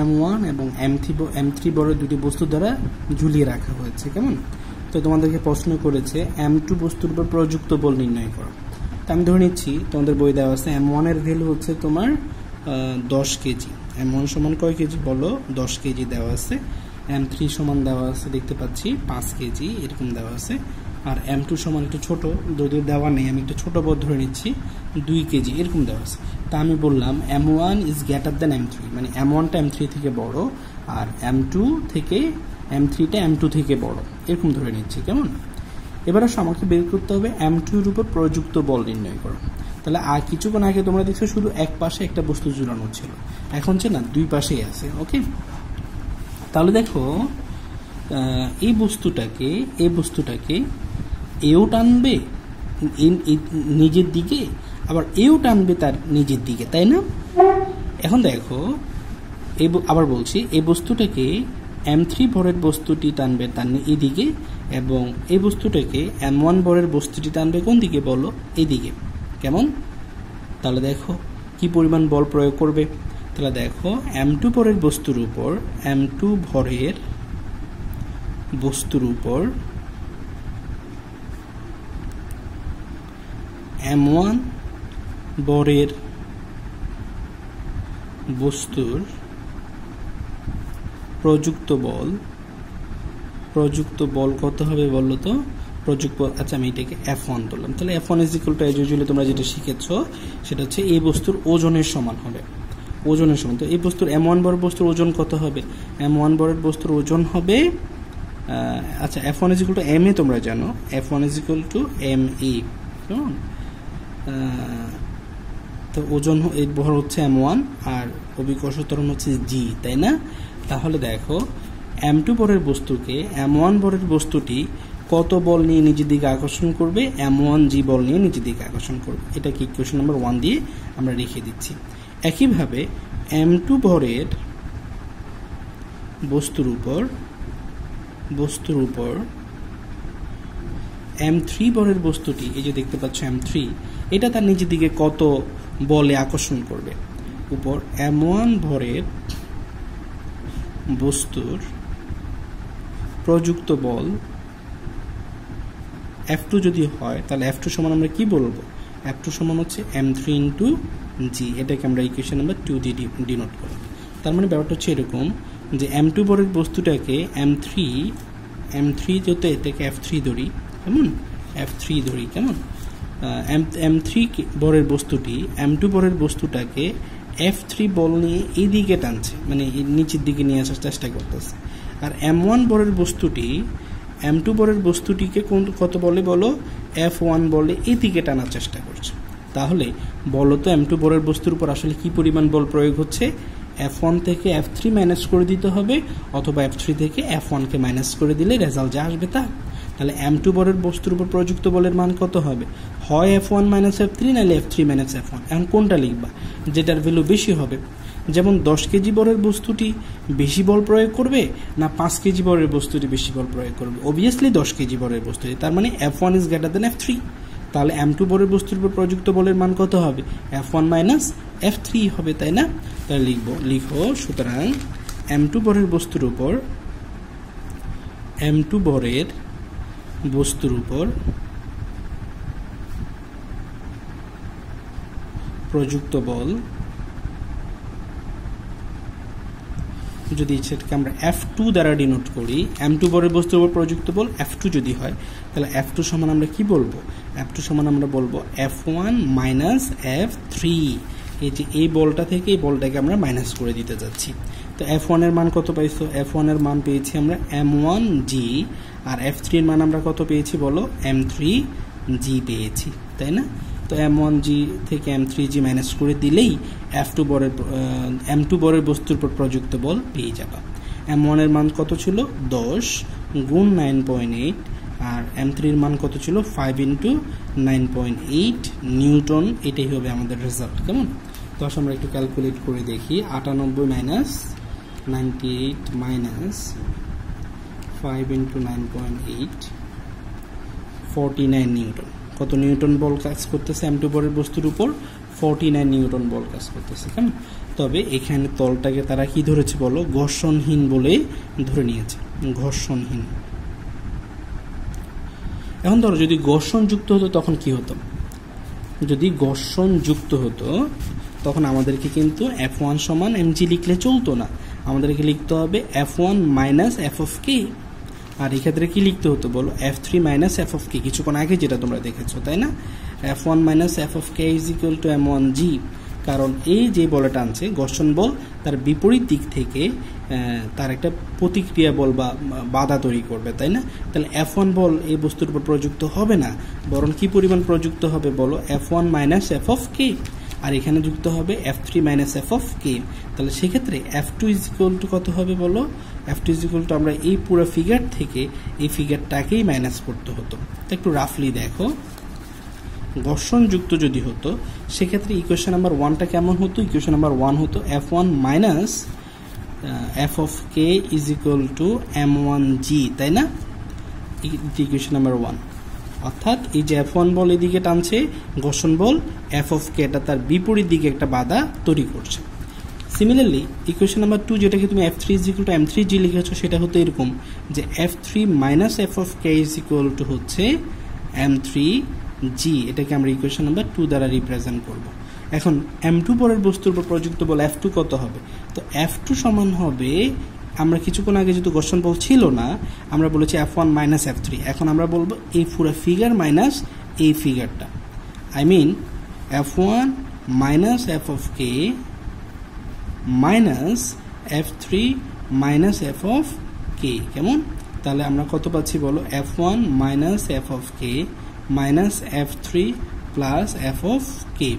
এম ওয়ান এবং এম থ্রি এম থ্রি বরের দুটি বস্তু দ্বারা ঝুলিয়ে রাখা হয়েছে, কেমন? তো তোমাদেরকে প্রশ্ন করেছে এম টু বস্তুর উপর প্রযুক্ত বল নির্ণয় করো। তো আমি ধরে নিচ্ছি, তোমাদের বই দেওয়া আছে এম ওয়ানের ভ্যালু হচ্ছে তোমার দশ কেজি। এম ওয়ান সমান কয় কেজি বলো? দশ কেজি দেওয়া আছে। এম থ্রি সমান দেওয়া আছে, দেখতে পাচ্ছি। পাঁচ কেজি, এরকম দেওয়া আছে। আর এম টু সমান একটু ছোট যদিও দেওয়া নেই, আমি একটু ছোট বোধ ধরে নিচ্ছি। দুই কেজি, এরকম দেওয়া আছে। তা আমি বললাম M one is greater than M three মানে এম ওয়ানটা এম থ্রি থেকে বড়, আর এম টু থেকে এম থ্রিটা এম টু থেকে বড়। এরকম ধরে নিচ্ছি, কেমন? এবার আসো, আমাকে বের করতে হবে এম টু এর উপর প্রযুক্ত বল নির্ণয় করো। তাহলে আর কিছুক্ষণ আগে তোমরা দেখছ শুধু এক পাশে একটা বস্তু ঝুলানো ছিল। এখন যে না, দুই পাশেই আছে ওকে তাহলে দেখো এই বস্তুটাকে এই বস্তুটাকে এও টানবে নিজের দিকে, আবার এও টানবে তার নিজের দিকে, তাই না? এখন দেখো এই আবার বলছি এই বস্তুটাকে এম থ্রি ভরের বস্তুটি টানবে তার এদিকে, এবং এই বস্তুটাকে এম ওয়ান ভরের বস্তুটি টানবে কোন দিকে বলো? এদিকে। কেমন? তাহলে দেখো, কি পরিমাণ বল প্রয়োগ করবে? তাহলে দেখো এম টু পরের বস্তুর উপর এম টু ভরের বস্তুর উপর এম ওয়ান বরের বস্তুর প্রযুক্ত বল প্রযুক্ত বল কত হবে বলল প্রযুক্ত আচ্ছা আমি এটাকে এফ ওয়ান ধরলাম তাহলে F one is equal to usually তোমরা যেটা শিখেছ, সেটা হচ্ছে এই বস্তুর ওজনের সমান হবে। ওজনের সমান। তো এই বস্তুর এম ওয়ান বড় বস্তুর ওজন কত হবে? এম ওয়ান বরের বস্তুর ওজন হবে আচ্ছা F one is equal to M A তোমরা জানো। F one is equal to M E কেমন? তো ওজন এর ভর হচ্ছে এম ওয়ান আর অভিকর্ষ ত্বরণ হচ্ছে জি তাই না? তাহলে দেখো এম টু বরের বস্তুকে এম ওয়ান বরের বস্তুটি কত বল নিয়ে নিজের দিকে আকর্ষণ করবে? এম ওয়ান জি বল নিয়ে নিজের দিকে আকর্ষণ করবে। এটা কি কোয়েশন নাম্বার ওয়ান দিয়ে আমরা রেখে দিচ্ছি। একইভাবে এম টু ভরের বস্তুর উপর বস্তুর উপর এম থ্রি বরের বস্তুটি, এই যে দেখতে পাচ্ছ এম থ্রি এটা তার নিজের দিকে কত বলে আকর্ষণ করবে? উপর এম ওয়ান ভরের বস্তুর প্রযুক্ত বল এফ টু যদি হয়, তাহলে এফ টু সমান আমরা কি বলব? এফ টু সমান হচ্ছে এম থ্রি ইন্টু জি এটাকে আমরা ইকুয়েশন নাম্বার টু দিয়ে ডিনোট করব। তার মানে ব্যাপারটা হচ্ছে এরকম যে এম টু বরের বস্তুটাকে এম থ্রি এম থ্রি যত এটাকে এফ থ্রি ধরি, কেমন? এফ থ্রি ধরি, কেমন? এম এম থ্রি বরের বস্তুটি এম টু বরের বস্তুটাকে এফ থ্রি বল নিয়ে এই দিকে টানছে মানে নিচের দিকে নিয়ে আসার চেষ্টা করতেছে। আর এম ওয়ান বরের বস্তুটি এম টু বরের বস্তুটিকে কোন কত বলে বলো? এফ ওয়ান বলে এই দিকে টানার চেষ্টা করছে। তাহলে বলো তো এম টু বরের বস্তুর উপর আসলে কি পরিমাণ বল প্রয়োগ হচ্ছে? এফ ওয়ান থেকে এফ থ্রি মাইনাস করে দিতে হবে অথবা এফ থ্রি থেকে এফ ওয়ানকে মাইনাস করে দিলে রেজাল্ট যা আসবে তা। তাহলে এম টু বরের বস্তুর উপর প্রযুক্ত বলের মান কত হবে? হয় F one minus F three নাহলে F three minus F one এখন কোনটা লিখবা? যেটার ভ্যালু বেশি হবে। যেমন দশ কেজি বরের বস্তুটি বেশি বল প্রয়োগ করবে না পাঁচ কেজি বরের বস্তুটি বেশি বল প্রয়োগ করবে। অবভিয়াসলি দশ কেজি বরের বস্তুটি, তার মানে F one is greater than F three তাহলে এম টু বরের বস্তুর উপর প্রযুক্ত বলের মান কত হবে? F one minus F three হবে, তাই না? তাহলে লিখব লিখো সুতরাং এম টু বরের বস্তুর উপর এম টু বরের বস্তুর উপর প্রযুক্ত বল যদি সেটাকে আমরা এফ টু দ্বারা ডিনোট করি এম টু বরের বস্তুর উপর প্রযুক্ত বল এফ টু যদি হয়, তাহলে এফ টু সমান আমরা কি বলব? এফ টু সমান আমরা বলব F one minus F three এই যে এই বলটা থেকে এই বলটাকে আমরা মাইনাস করে দিতে যাচ্ছি। তো এফ ওয়ানের মান কত পাইছো? এফ ওয়ানের মান পেয়েছি আমরা এম ওয়ান জি আর এফ থ্রির মান আমরা কত পেয়েছি বলো? এম থ্রি জি পেয়েছি, তাই না? তো এম ওয়ান জি থেকে এম থ্রি জি মাইনাস করে দিলেই এফ টু বরের এম টু বরের বস্তুর উপর প্রযুক্ত বল পেয়ে যাবা। এম ওয়ানের মান কত ছিল? দশ গুণ নাইন পয়েন্ট এইট আর এম থ্রির মান কত ছিল? Five into nine point eight newton. এটাই হবে আমাদের রেজাল্ট কেমন? দশ আমরা একটু ক্যালকুলেট করে দেখি। আটানব্বই minus ninety eight minus five into nine point eight forty nine newton. কত নিউটন বল কাজ করতেছে? এম টু বরের বস্তুর উপর ফর্টি নাইন নিউটন বল কাজ করতেছে কেন তবে এখানে তলটাকে তারা কি ধরেছে বলো? ঘর্ষণহীন বলে ধরে নিয়েছে, ঘর্ষণহীন। এখন ধরো, যদি ঘর্ষণ যুক্ত হতো তখন কি হতো? যদি ঘর্ষণ যুক্ত হতো, তখন আমাদেরকে কিন্তু এফ ওয়ান সমান এম জি লিখলে চলতো না। আমাদেরকে লিখতে হবে F one minus F of K আর এক্ষেত্রে কি লিখতে হতো বলো? F three minus F of K কিছুক্ষণ আগে যেটা তোমরা দেখেছ, তাই না? F one minus F of K is equal to M one G কারণ এই যে বলে টানছে ঘর্ষণ বল, তার বিপরীত দিক থেকে তার একটা প্রতিক্রিয়া বল বা বাধা তৈরি করবে, তাই না? তাহলে এফ ওয়ান বল এই বস্তুর উপর প্রযুক্ত হবে না, বরং কি পরিমাণ প্রযুক্ত হবে বলো? F one minus F of K আর এখানে যুক্ত হবে F three minus F of K তাহলে সেক্ষেত্রে F two is equal to কত হবে বলো? F two is equal to আমরা এই পুরো ফিগার থেকে এই ফিগারটাকেই মাইনাস করতে হতো। তো একটু রাফলি দেখো। ঘর্ষণযুক্ত যদি হতো, সেক্ষেত্রে ইকুয়েশন নাম্বার ওয়ানটা কেমন হতো? ইকুয়েশন নাম্বার ওয়ান হতো F one minus F of K is equal to M one G তাই না? ইকুয়েশন নাম্বার ওয়ান অর্থাৎ এই যে এফ ওয়ান বল এদিকে টানছে, ঘর্ষণ বল এফ অফ কে এটা তার বিপরীত দিকে একটা বাধা তৈরি করছে। সিমিলারলি ইকুয়েশন নাম্বার টু যেটাকে তুমি F three is equal to M three G লিখেছো, সেটা হতো এরকম যে F three minus F of K is equal to হচ্ছে এম থ্রি জি এটাকে আমরা ইকুয়েশন নাম্বার টু দ্বারা রিপ্রেজেন্ট করব। এখন এম টু পরের বস্তুর উপর প্রযুক্ত বল এফ টু কত হবে? তো এফ টু সমান হবে কিছুক্ষণ আগে যেহেতু ঘর্ষণ বল ছিল না, আমরা বলেছি F one minus F three এখন আমরা বলব এই পুরো ফিগার মাইনাস এই ফিগারটা I mean F one minus F of K minus F three minus F of K কেমন? তাহলে আমরা কত পাচ্ছি বলো? F one minus F of K minus F three plus F of K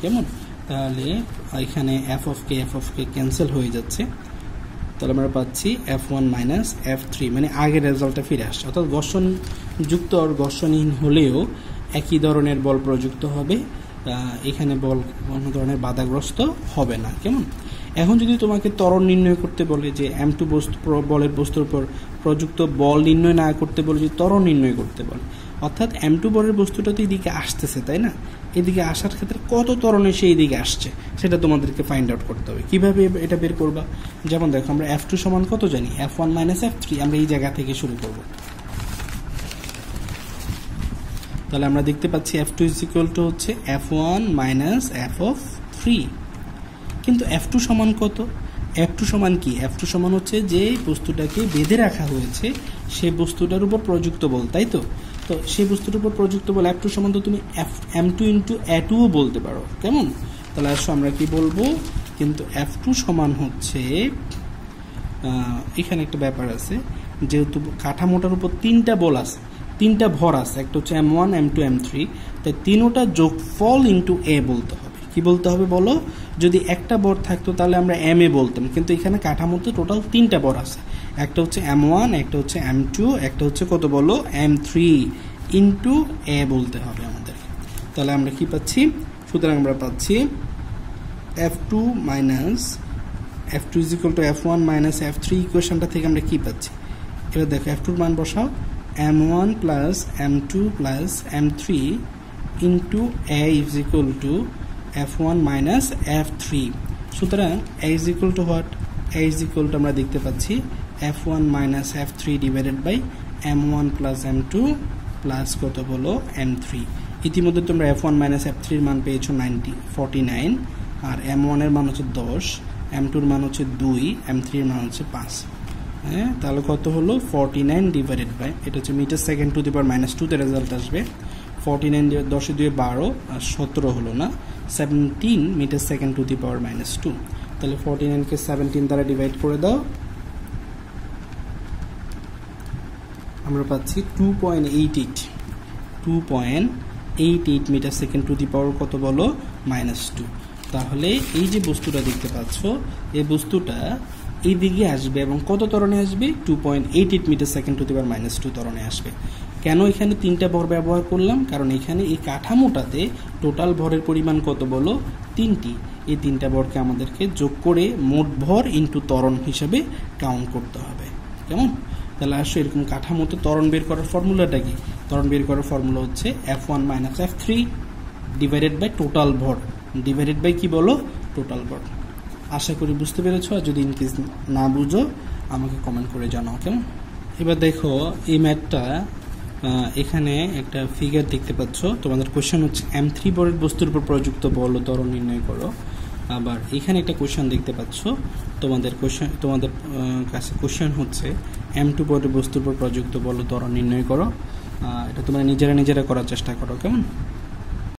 কেমন? তাহলে এখানে F of K F of K cancel হয়ে যাচ্ছে। তাহলে আমরা পাচ্ছি F one minus F three মানে আগের রেজাল্টটা ফিরে আসছে। অর্থাৎ ঘর্ষণযুক্ত আর ঘর্ষণহীন হলেও একই ধরনের বল প্রযুক্ত হবে এখানে বল কোনো ধরনের বাধাগ্রস্ত হবে না, কেমন? এখন যদি তোমাকে ত্বরণ নির্ণয় করতে বলে যে এম টু বস্তু বলের বস্তুর উপর প্রযুক্ত বল নির্ণয় না করতে বলে যে ত্বরণ নির্ণয় করতে বলে, অর্থাৎ এম টু বলের বস্তুটা তো এদিকে আসতেছে, তাই না? এদিকে আসার ক্ষেত্রে কত ত্বরণে সেই দিকে আসছে, সেটা তোমাদেরকে ফাইন্ড আউট করতে হবে। কীভাবে এটা বের করবা? যেমন দেখো, আমরা এফ টু সমান কত জানি? F one minus F three আমরা এই জায়গা থেকে শুরু করব। তাহলে আমরা দেখতে পাচ্ছি F two is equal to হচ্ছে F one minus F of three কিন্তু এফ টু সমান কত? এফ টু সমান কি? এফ টু সমান হচ্ছে যে বস্তুটাকে বেঁধে রাখা হয়েছে সেই বস্তুটার উপর প্রযুক্ত বল, তাই তো? তো সেই বস্তুর উপর প্রযুক্ত বল এফ টু সমান তো তুমি F M two into A টুও বলতে পারো। কেমন? তাহলে আসো আমরা কি বলব? কিন্তু এফ টু সমান হচ্ছে এখানে একটা ব্যাপার আছে, যেহেতু কাঠামোটার উপর তিনটা বল আছে, তিনটা ভর আছে, একটা হচ্ছে M one M two M three তাই তিনোটা যোগফল ইন্টু এ বলতে হবে। কি বলতে হবে বলো? যদি একটা বর থাকতো তাহলে আমরা এম এ বলতাম, কিন্তু এখানে কাঠামোতে টোটাল তিনটা বর আছে। একটা হচ্ছে এম ওয়ান একটা হচ্ছে এম টু একটা হচ্ছে কত বলো? এম থ্রি ইন্টু এ বলতে হবে আমাদের। তাহলে আমরা কি পাচ্ছি? সুতরাং আমরা পাচ্ছি F two minus F two is equal to F one minus F three ইকুয়েশনটা থেকে আমরা কি পাচ্ছি? এবার দেখো এফ টুর মান বসাও। M one plus M two plus M three into A is equal to F one minus F three সুতরাং A is equal to what A is equal to আমরা দেখতে পাচ্ছি F one minus F three divided by M one plus কত বলো এম থ্রি ইতিমধ্যে তোমরা এফ ওয়ান মাইনাস এফ থ্রির মান পেয়েছ নাইনটি ফর্টি নাইন আর এম ওয়ানের মান হচ্ছে দশ এম টুর মান হচ্ছে দুই এম থ্রির মান হচ্ছে পাঁচ। হ্যাঁ তাহলে কত হলো? ফর্টি নাইন ডিভাইডেড বাই এটা হচ্ছে metre second to the power minus টুতে রেজাল্ট আসবে। ফর্টি নাইন দশে দুয়ে বারো, আর সতেরো হলো না। Seventeen metre second to the power minus two তাহলে ফোরটি নাইনকে সেভেন্টিন দ্বারা ডিভাইড করে দাও। আমরা পাচ্ছি two point eight eight two point eight eight metre second to the power কত বলো? মাইনাস টু তাহলে এই যে বস্তুটা দেখতে পাচ্ছ, এই বস্তুটা এই দিকে আসবে এবং কত তরণে আসবে? Two point eight eight metre second to the power minus two তরণে আসবে। কেন এখানে তিনটা ভর ব্যবহার করলাম? কারণ এখানে এই কাঠামোটাতে টোটাল ভরের পরিমাণ কত বলো? তিনটি। এই তিনটা ভরকে আমাদেরকে যোগ করে মোট ভর ইন্টু তরণ হিসেবে কাউন্ট করতে হবে। কেমন? তাহলে আসো, এরকম কাঠামোতে ত্বরণ বের করার ফর্মুলাটা কি? ত্বরণ বের করার ফর্মুলা হচ্ছে F one minus F three divided by total ভর। ডিভাইডেড বাই কি বলো? টোটাল ভর। আশা করি বুঝতে পেরেছ, আর যদি ইনকেস না বুঝো, আমাকে কমেন্ট করে জানাও, কেমন? এবার দেখো, এই ম্যাথটা এখানে একটা ফিগার দেখতে পাচ্ছ। তোমাদের কোশ্চেন হচ্ছে এম থ্রি বরের বস্তুর উপর প্রযুক্ত বল ত্বরণ নির্ণয় করো। আবার এখানে একটা কোশ্চেন দেখতে পাচ্ছ। তোমাদের কোশ্চেন তোমাদের কাছে কোশ্চেন হচ্ছে এম টু পরে বস্তুর উপর প্রযুক্ত বল ত্বরণ নির্ণয় করো। এটা তোমরা নিজেরা নিজেরা করার চেষ্টা করো, কেমন?